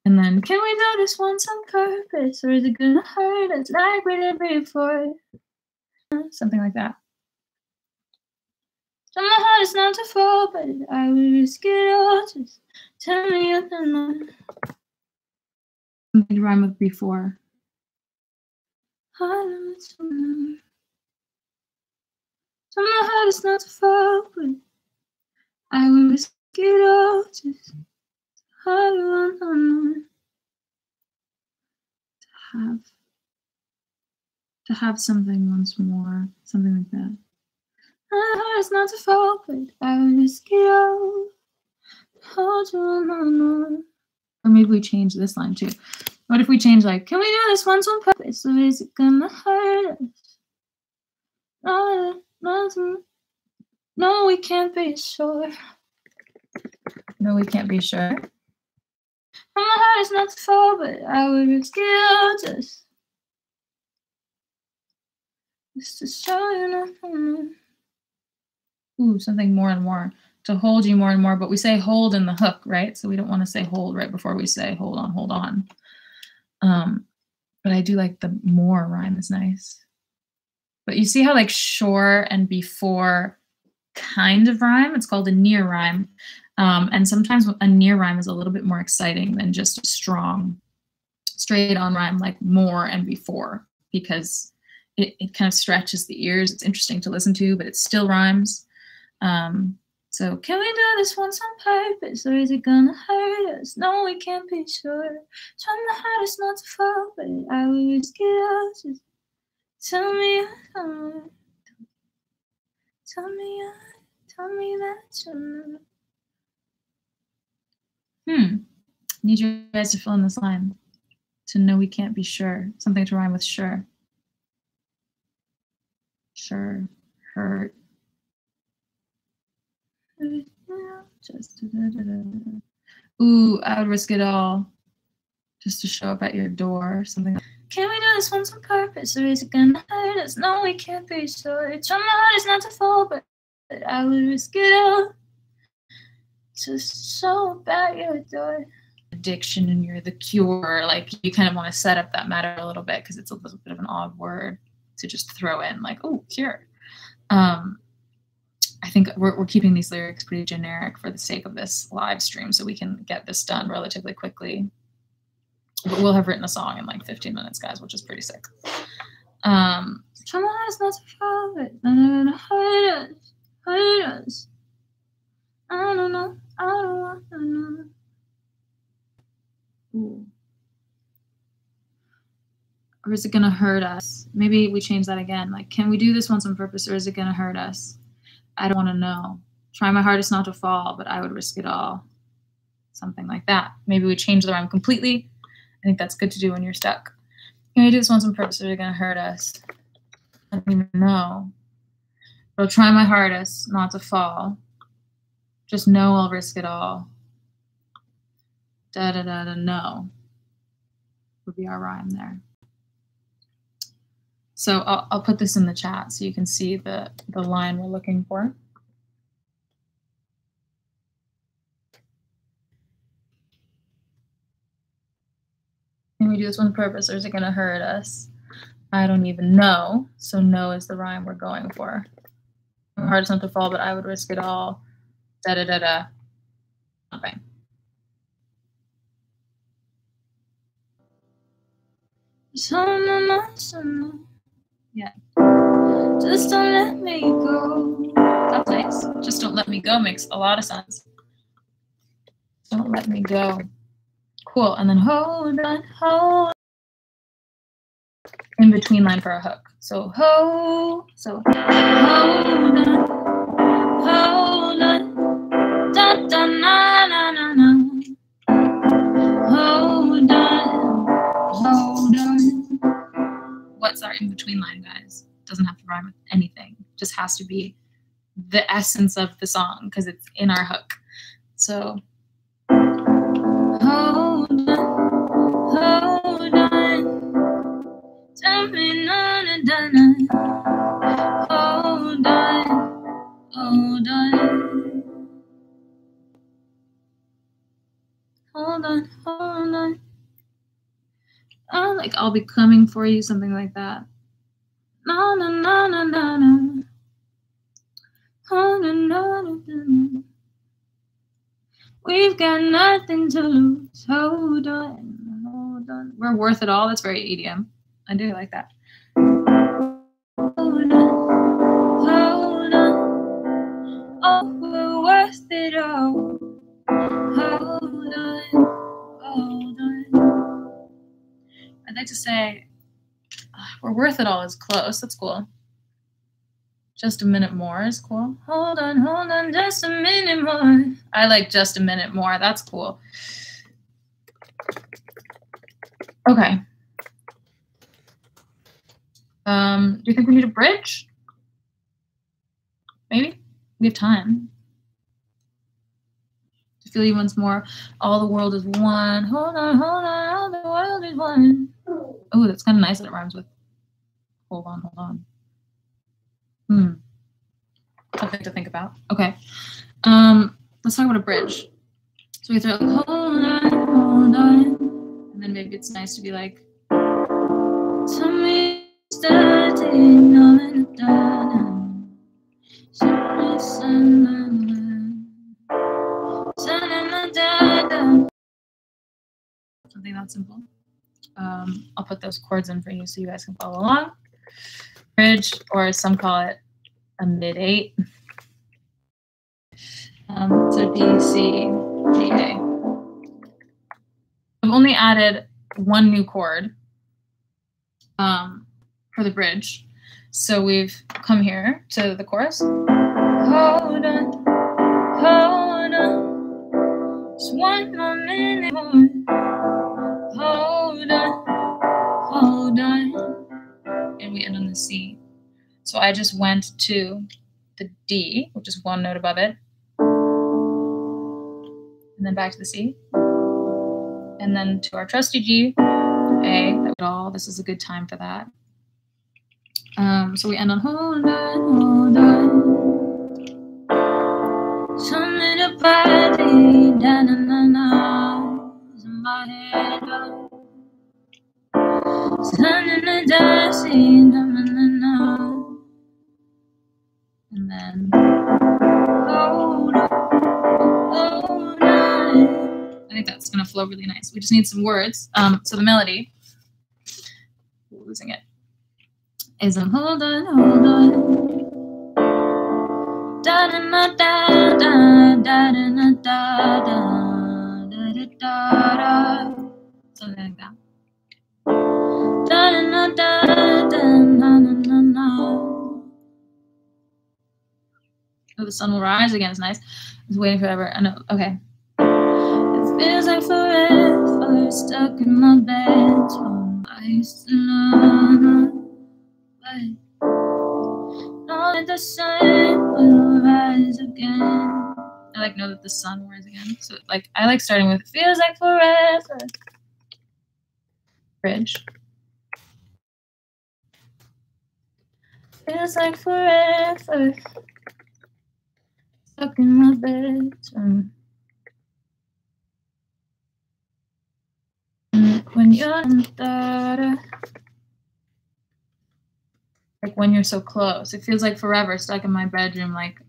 And then, can we this once on purpose, or is it gonna hurt us like we did before? Something like that. hardest not to fall, but I would risk it all. Just tell me and on. Something to rhyme with before. My hardest not to fall, but I will risk it all. Just hard on, on, to have to have something once more, something like that. My heart is not to fall, but I will risk it all. Hold you on, on. Or maybe we change this line too. What if we change like, can we do this once on purpose, or is it gonna hurt us? No, no, no, we can't be sure. No, we can't be sure. My heart is not to fall, but I would all just, just to show you nothing ooh, something more and more to hold you more and more. But we say hold in the hook, right? So we don't want to say hold right before we say hold on, hold on. Um, but I do like the more rhyme is nice. But you see how like sure and before kind of rhyme? It's called a near rhyme. Um, and sometimes a near rhyme is a little bit more exciting than just a strong straight on rhyme like more and before because it, it kind of stretches the ears. It's interesting to listen to, but it still rhymes. Um, so can we do this once on purpose, or is it gonna hurt us? No, we can't be sure. Trying the hardest not to fall, but I it all. Just tell me, tell me, tell me that you're Hmm. Need you guys to fill in this line. To know we can't be sure. Something to rhyme with sure. Sure. Hurt. Just Ooh, I would risk it all just to show up at your door. Something. Like, can we do this once on purpose, or is it gonna hurt us? No, we can't be sure. It's on my heart is not to fall, but, but I would risk it all show up at your door. Addiction, and you're the cure. Like you kind of want to set up that matter a little bit because it's a little bit of an odd word to just throw in, like, oh, cure. Um, I think we're, we're keeping these lyrics pretty generic for the sake of this live stream so we can get this done relatively quickly. But we'll have written a song in like 15 minutes, guys, which is pretty sick. Um, not. I don't know. I don't know. Or is it going to hurt us? Maybe we change that again. Like, can we do this once on purpose or is it going to hurt us? I don't want to know. Try my hardest not to fall, but I would risk it all. Something like that. Maybe we change the rhyme completely. I think that's good to do when you're stuck. Can we do this once on purpose or they're going to hurt us? I don't even know. But I'll try my hardest not to fall. Just know I'll risk it all. Da da da da no would be our rhyme there. So I'll, I'll put this in the chat so you can see the, the line we're looking for. Do this on purpose or is it going to hurt us? I don't even know. So no is the rhyme we're going for. Hardest not to fall, but I would risk it all. Da da da da. Okay. Yeah. Just don't let me go. That's nice. Just don't let me go makes a lot of sense. Don't let me go. Cool. And then hold on, hold in between line for a hook. So ho, so hold on, hold on, da da na na na na. Hold on, hold on what's our in between line, guys? Doesn't have to rhyme with anything. Just has to be the essence of the song because it's in our hook. So hold tell me none and done. Hold on, hold on. Hold on, hold on oh, like I'll be coming for you, something like that. No, no, no, no, no, no. Hold on, hold on. We've got nothing to lose. Hold on, hold on. We're worth it all. That's very EDM. I do like that. We're worth it all. Hold on, hold on. I'd like to say uh, we're worth it all is close. That's cool. Just a minute more is cool. Hold on, hold on, just a minute more. I like just a minute more. That's cool. Okay. Um, do you think we need a bridge? Maybe? We have time. To feel you once more. All the world is one. Hold on, hold on, all the world is one. Oh, that's kind of nice that it rhymes with hold on, hold on. Hmm. Something to think about. Okay. Um, let's talk about a bridge. So we throw hold on, hold on. And then maybe it's nice to be like, Something that simple. Um, I'll put those chords in for you so you guys can follow along. Bridge, or some call it a mid eight. Um, so D, C, G, A. I've only added one new chord um, for the bridge. So we've come here to the chorus. Hold on, hold on, just one more minute more. Hold on, hold on, and we end on the C. So I just went to the D, which is one note above it, and then back to the C, and then to our trusty G, A. That all. This is a good time for that. Um, so we end on hold on, hold on. Something about it, da na na na, is in my head. In the dancing, na na na na. And then hold on, hold on. I think that's gonna flow really nice. We just need some words. Um, so the melody, losing it is I'm hold on, hold on. Da da na da da da da na da da da da da da something like that. Da da na da da na na na na. Oh, the sun will rise again. It's nice. It's waiting forever. I know. Okay. It feels like forever stuck in my bed. I used to love. Know that the sun will rise again. I like know that the sun will rise again. So like I like starting with feels like forever. Bridge. Feels like forever. Stuck in my bedroom. When you're in da like when you're so close. It feels like forever stuck in my bedroom, like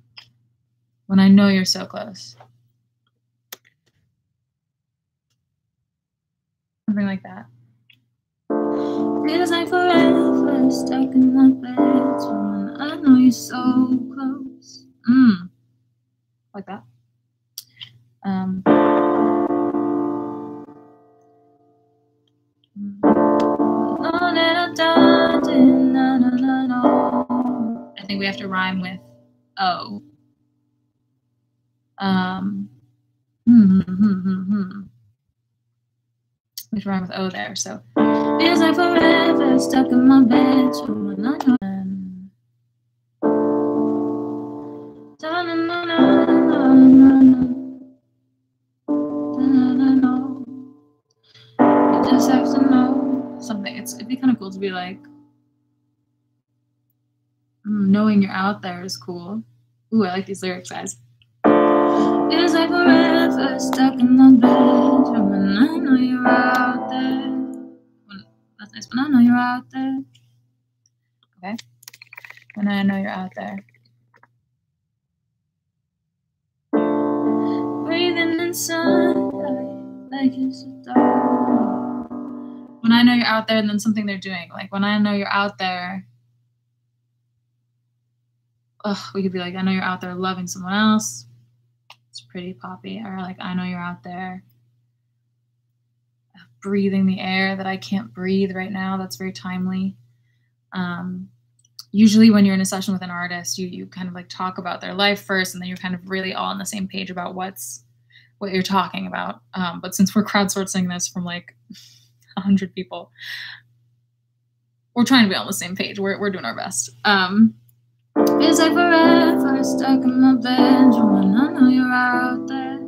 when I know you're so close. Something like that. Feels like forever stuck in my bedroom, when I know you're so close. Mm. Like that. Um. I we have to rhyme with O. Um, hmm, hmm, hmm, hmm, hmm. We rhyme with O there. So, feels like forever stuck in my bed. So to know something. It's it'd be kind of cool to be like, mm, knowing you're out there is cool. Ooh, I like these lyrics, guys. Feels like forever stuck in the bedroom, and I know you're out there. Well, that's nice, but I know you're out there. Okay, When I know you're out there. Breathing in sunlight like it's a dog. When I know you're out there, and then something they're doing, like when I know you're out there oh, we could be like, I know you're out there loving someone else. It's pretty poppy. Or like, I know you're out there breathing the air that I can't breathe right now. That's very timely. Um, usually when you're in a session with an artist, you you kind of like talk about their life first, and then you're kind of really all on the same page about what's what you're talking about. Um, but since we're (laughs) crowdsourcing this from like (laughs) hundred people, we're trying to be on the same page. We're we're doing our best. Um, feels like forever stuck in my bedroom, and I know you're out there.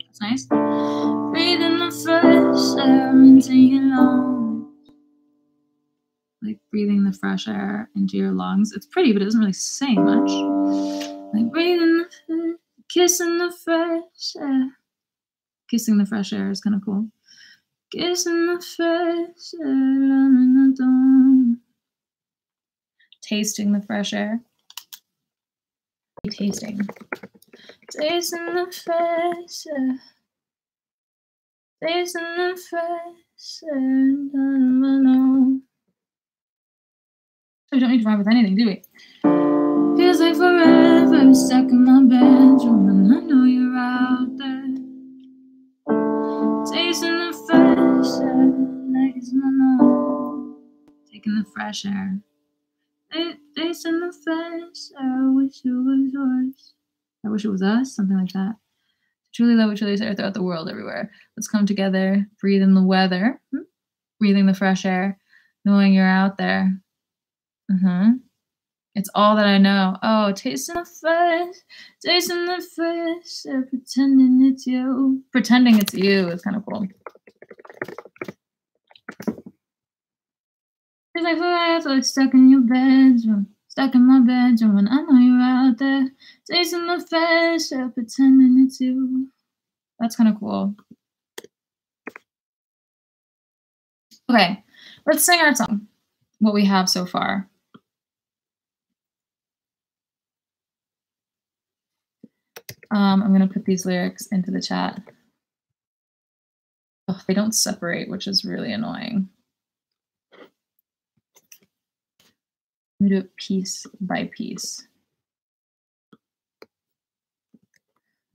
That's nice. Breathing the fresh air into your lungs. Like breathing the fresh air into your lungs. It's pretty, but it doesn't really say much. Like breathing the kissing the fresh air. Kissing the fresh air is kind of cool. Kissing the fresh air in the dawn. Tasting the fresh air. Tasting. Tasting the fresh air. Tasting the fresh air. We don't need to rhyme with anything, do we? Feels like forever stuck in my bedroom, and I know you're out there. Tasting the fresh air, like it's my own. Taking the fresh air. Tasting the fresh air, I wish it was yours. I wish it was us, something like that. Truly love each other throughout the world, everywhere. Let's come together, breathe in the weather, hmm? breathing the fresh air, knowing you're out there. Mm-hmm. It's all that I know. Oh, tasting the fresh, tasting the uh, pretending it's you. Pretending it's you is kind of cool. It's like forever stuck in your bedroom, stuck in my bedroom, and I know you're out there, tasting the fresh, uh, pretending it's you. That's kind of cool. Okay, let's sing our song. What we have so far. Um, I'm going to put these lyrics into the chat. Oh, they don't separate, which is really annoying. Let me do it piece by piece.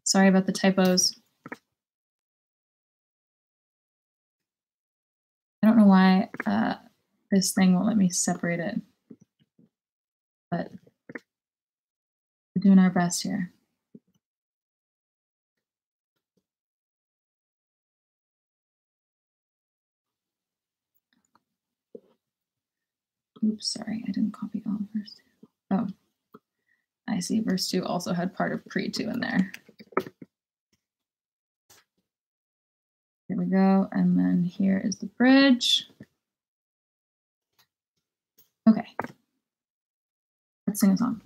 Sorry about the typos. I don't know why uh, this thing won't let me separate it, but we're doing our best here. Oops, sorry, I didn't copy all of verse two. Oh, I see. Verse two also had part of pre two in there. Here we go. And then here is the bridge. Okay. Let's sing a song.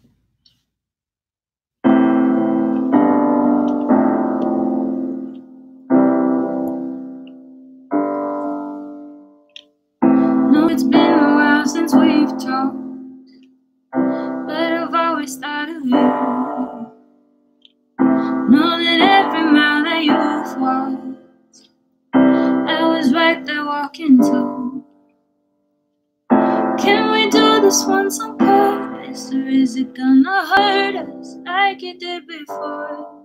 This once on purpose, or is it gonna hurt us like it did before?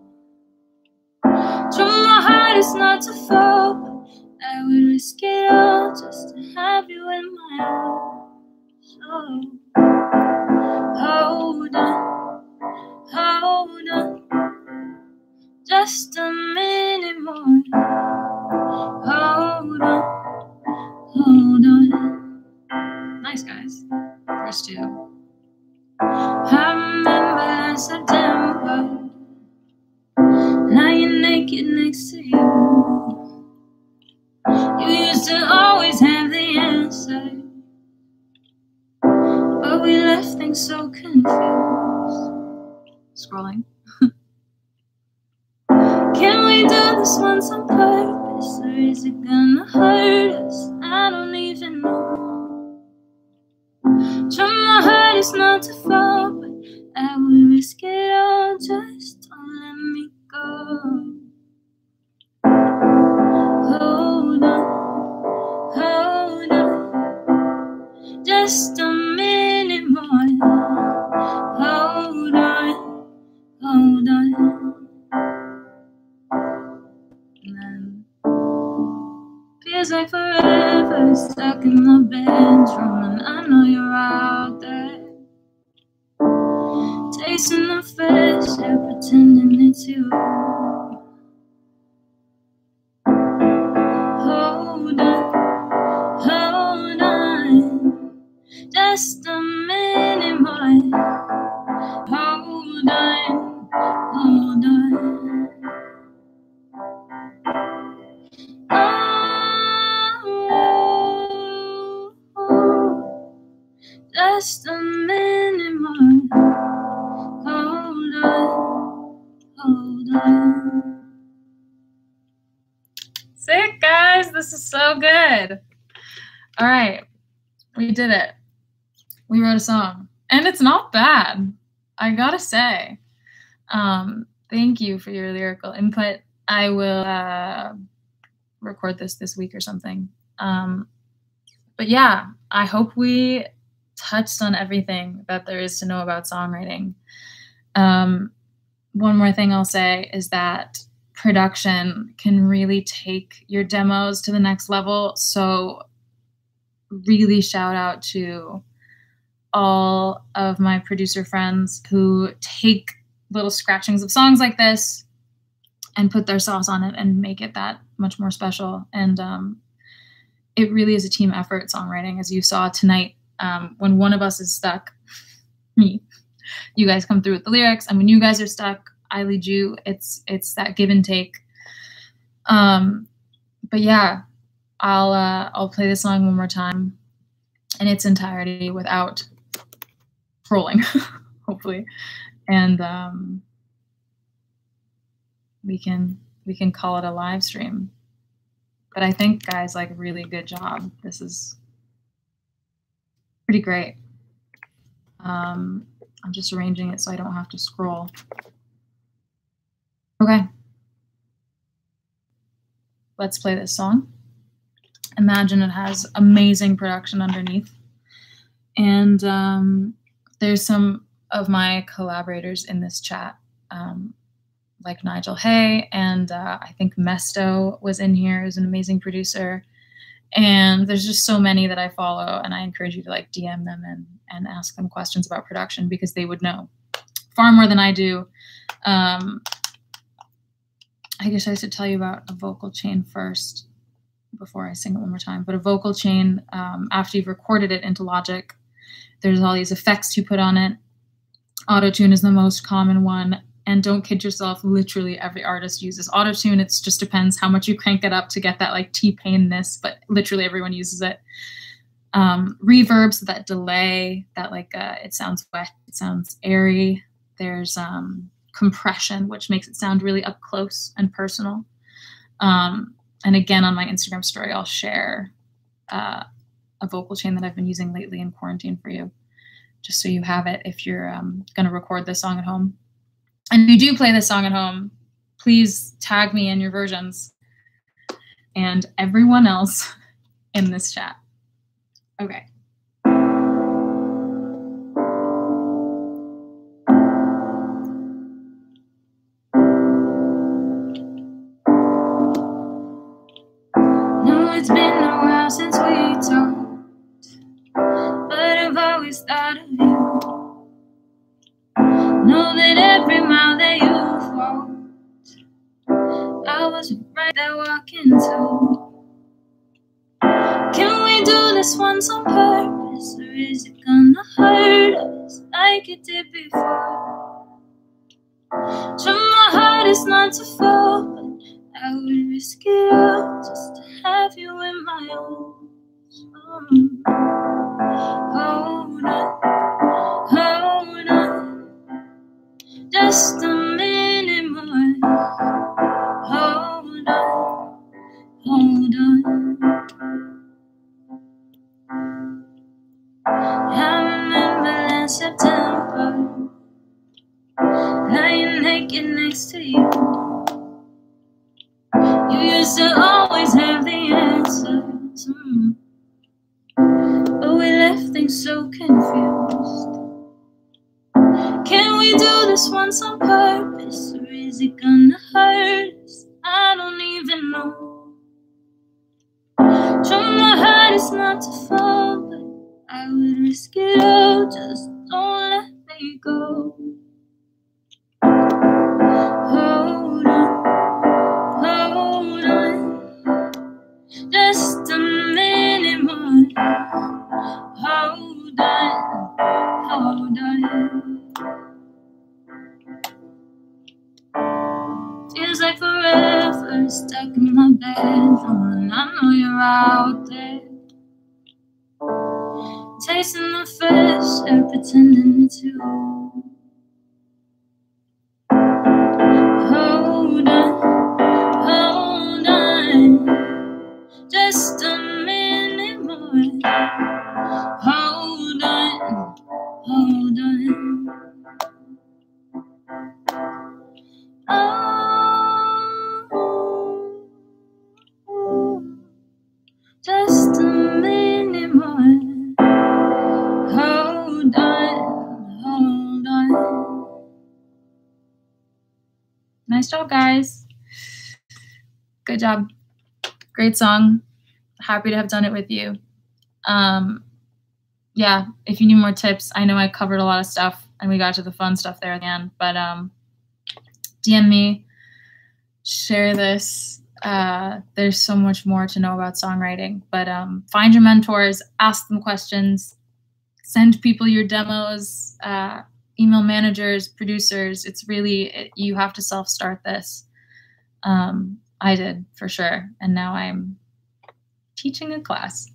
Try my hardest not to fall, but I would risk it all just to have you in my arms. So hold on, hold on, just a minute more. Hold on, hold on. Nice guys. Verse two. I remember last September. You're naked next to you. You used to always have the answer. But we left things so confused. Scrolling. (laughs) Can we do this once on purpose? Or is it gonna hurt us? I don't know. Try my hardest not to fall, but I will risk it all. Just don't let me go. Hold on, hold on, just a minute more. Hold on, hold on. Feels like forever stuck in the bedroom, and I know you're out there. Tasting the fish, yeah, pretending it's you. Hold on, hold on, just a minute more. Just a minute more. Hold on, hold on. Sick, guys. This is so good. All right. We did it. We wrote a song. And it's not bad. I gotta say. Um, thank you for your lyrical input. I will uh, record this this week or something. Um, but yeah, I hope we touched on everything that there is to know about songwriting. Um, one more thing I'll say is that production can really take your demos to the next level. So, really shout out to all of my producer friends who take little scratchings of songs like this and put their sauce on it and make it that much more special. And um, it really is a team effort, songwriting, as you saw tonight. Um, when one of us is stuck, (laughs) me, you guys come through with the lyrics, and when you guys are stuck, I lead you. It's it's that give and take. Um, but yeah, I'll uh, I'll play the song one more time in its entirety without trolling, (laughs) hopefully, and um, we can we can call it a live stream. But I think guys like really good job. This is pretty great. Um, I'm just arranging it so I don't have to scroll. Okay. Let's play this song. Imagine it has amazing production underneath. And um, there's some of my collaborators in this chat, um, like Nigel Hay, and uh, I think Mesto was in here, is an amazing producer. And there's just so many that I follow, and I encourage you to like DM them and, and ask them questions about production because they would know far more than I do. Um, I guess I should tell you about a vocal chain first before I sing it one more time. But a vocal chain, um, after you've recorded it into Logic, there's all these effects you put on it. Auto tune is the most common one. And don't kid yourself, literally every artist uses autotune. It just depends how much you crank it up to get that like T-painness, but literally everyone uses it. Um, reverb, so that delay, that like uh, it sounds wet, it sounds airy. There's um, compression, which makes it sound really up close and personal. Um, and again, on my Instagram story, I'll share uh, a vocal chain that I've been using lately in quarantine for you, just so you have it if you're um, going to record this song at home. And if you do play this song at home, please tag me in your versions and everyone else in this chat. Okay. There walking. Can we do this once on purpose, or is it gonna hurt us like it did before? Try my hardest not to fall, but I would risk it all just to have you in my arms. Oh, hold on, hold on, just a next to you. You used to always have the answers, mm. but we left things so confused. Can we we do this once on purpose, or is it gonna hurt us? I don't even know. Try my hardest not to fall, but I would risk it all. Just don't let me go. Hold on, hold on. Feels like forever stuck in my bedroom, and I know you're out there. Tasting the fresh and pretending you. Job. Great song. Happy to have done it with you. Um, yeah, if you need more tips, I know I covered a lot of stuff and we got to the fun stuff there at the end, but um, DM me, share this. Uh, there's so much more to know about songwriting, but um, find your mentors, ask them questions, send people your demos, uh, email managers, producers. It's really, it, you have to self start this. Um, I did for sure. And now I'm teaching a class.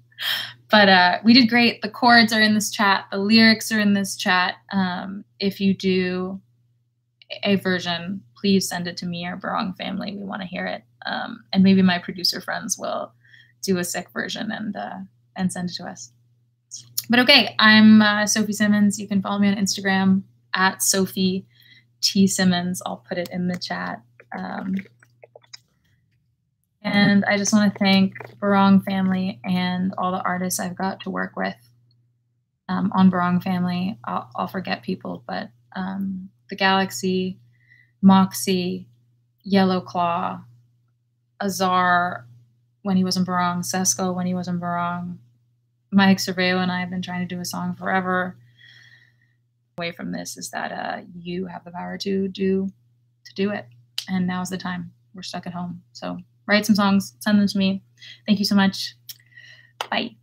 (laughs) but uh, we did great. The chords are in this chat, the lyrics are in this chat. Um, if you do a version, please send it to me or Barong family. We want to hear it. Um, and maybe my producer friends will do a sick version and uh, and send it to us. But okay, I'm uh, Sophie Simmons. You can follow me on Instagram at Sophie T Simmons. I'll put it in the chat. Um, and I just want to thank Barong family and all the artists I've got to work with um, on Barong family. I'll, I'll forget people, but um, the Galaxy, Moksi, Yellow Claw, Azar when he was in Barong, Cesqeaux when he was in Barong, Mike Cervello and I have been trying to do a song forever. Away from this is that uh, you have the power to do to do it, and now's the time. We're stuck at home, so write some songs, send them to me. Thank you so much. Bye.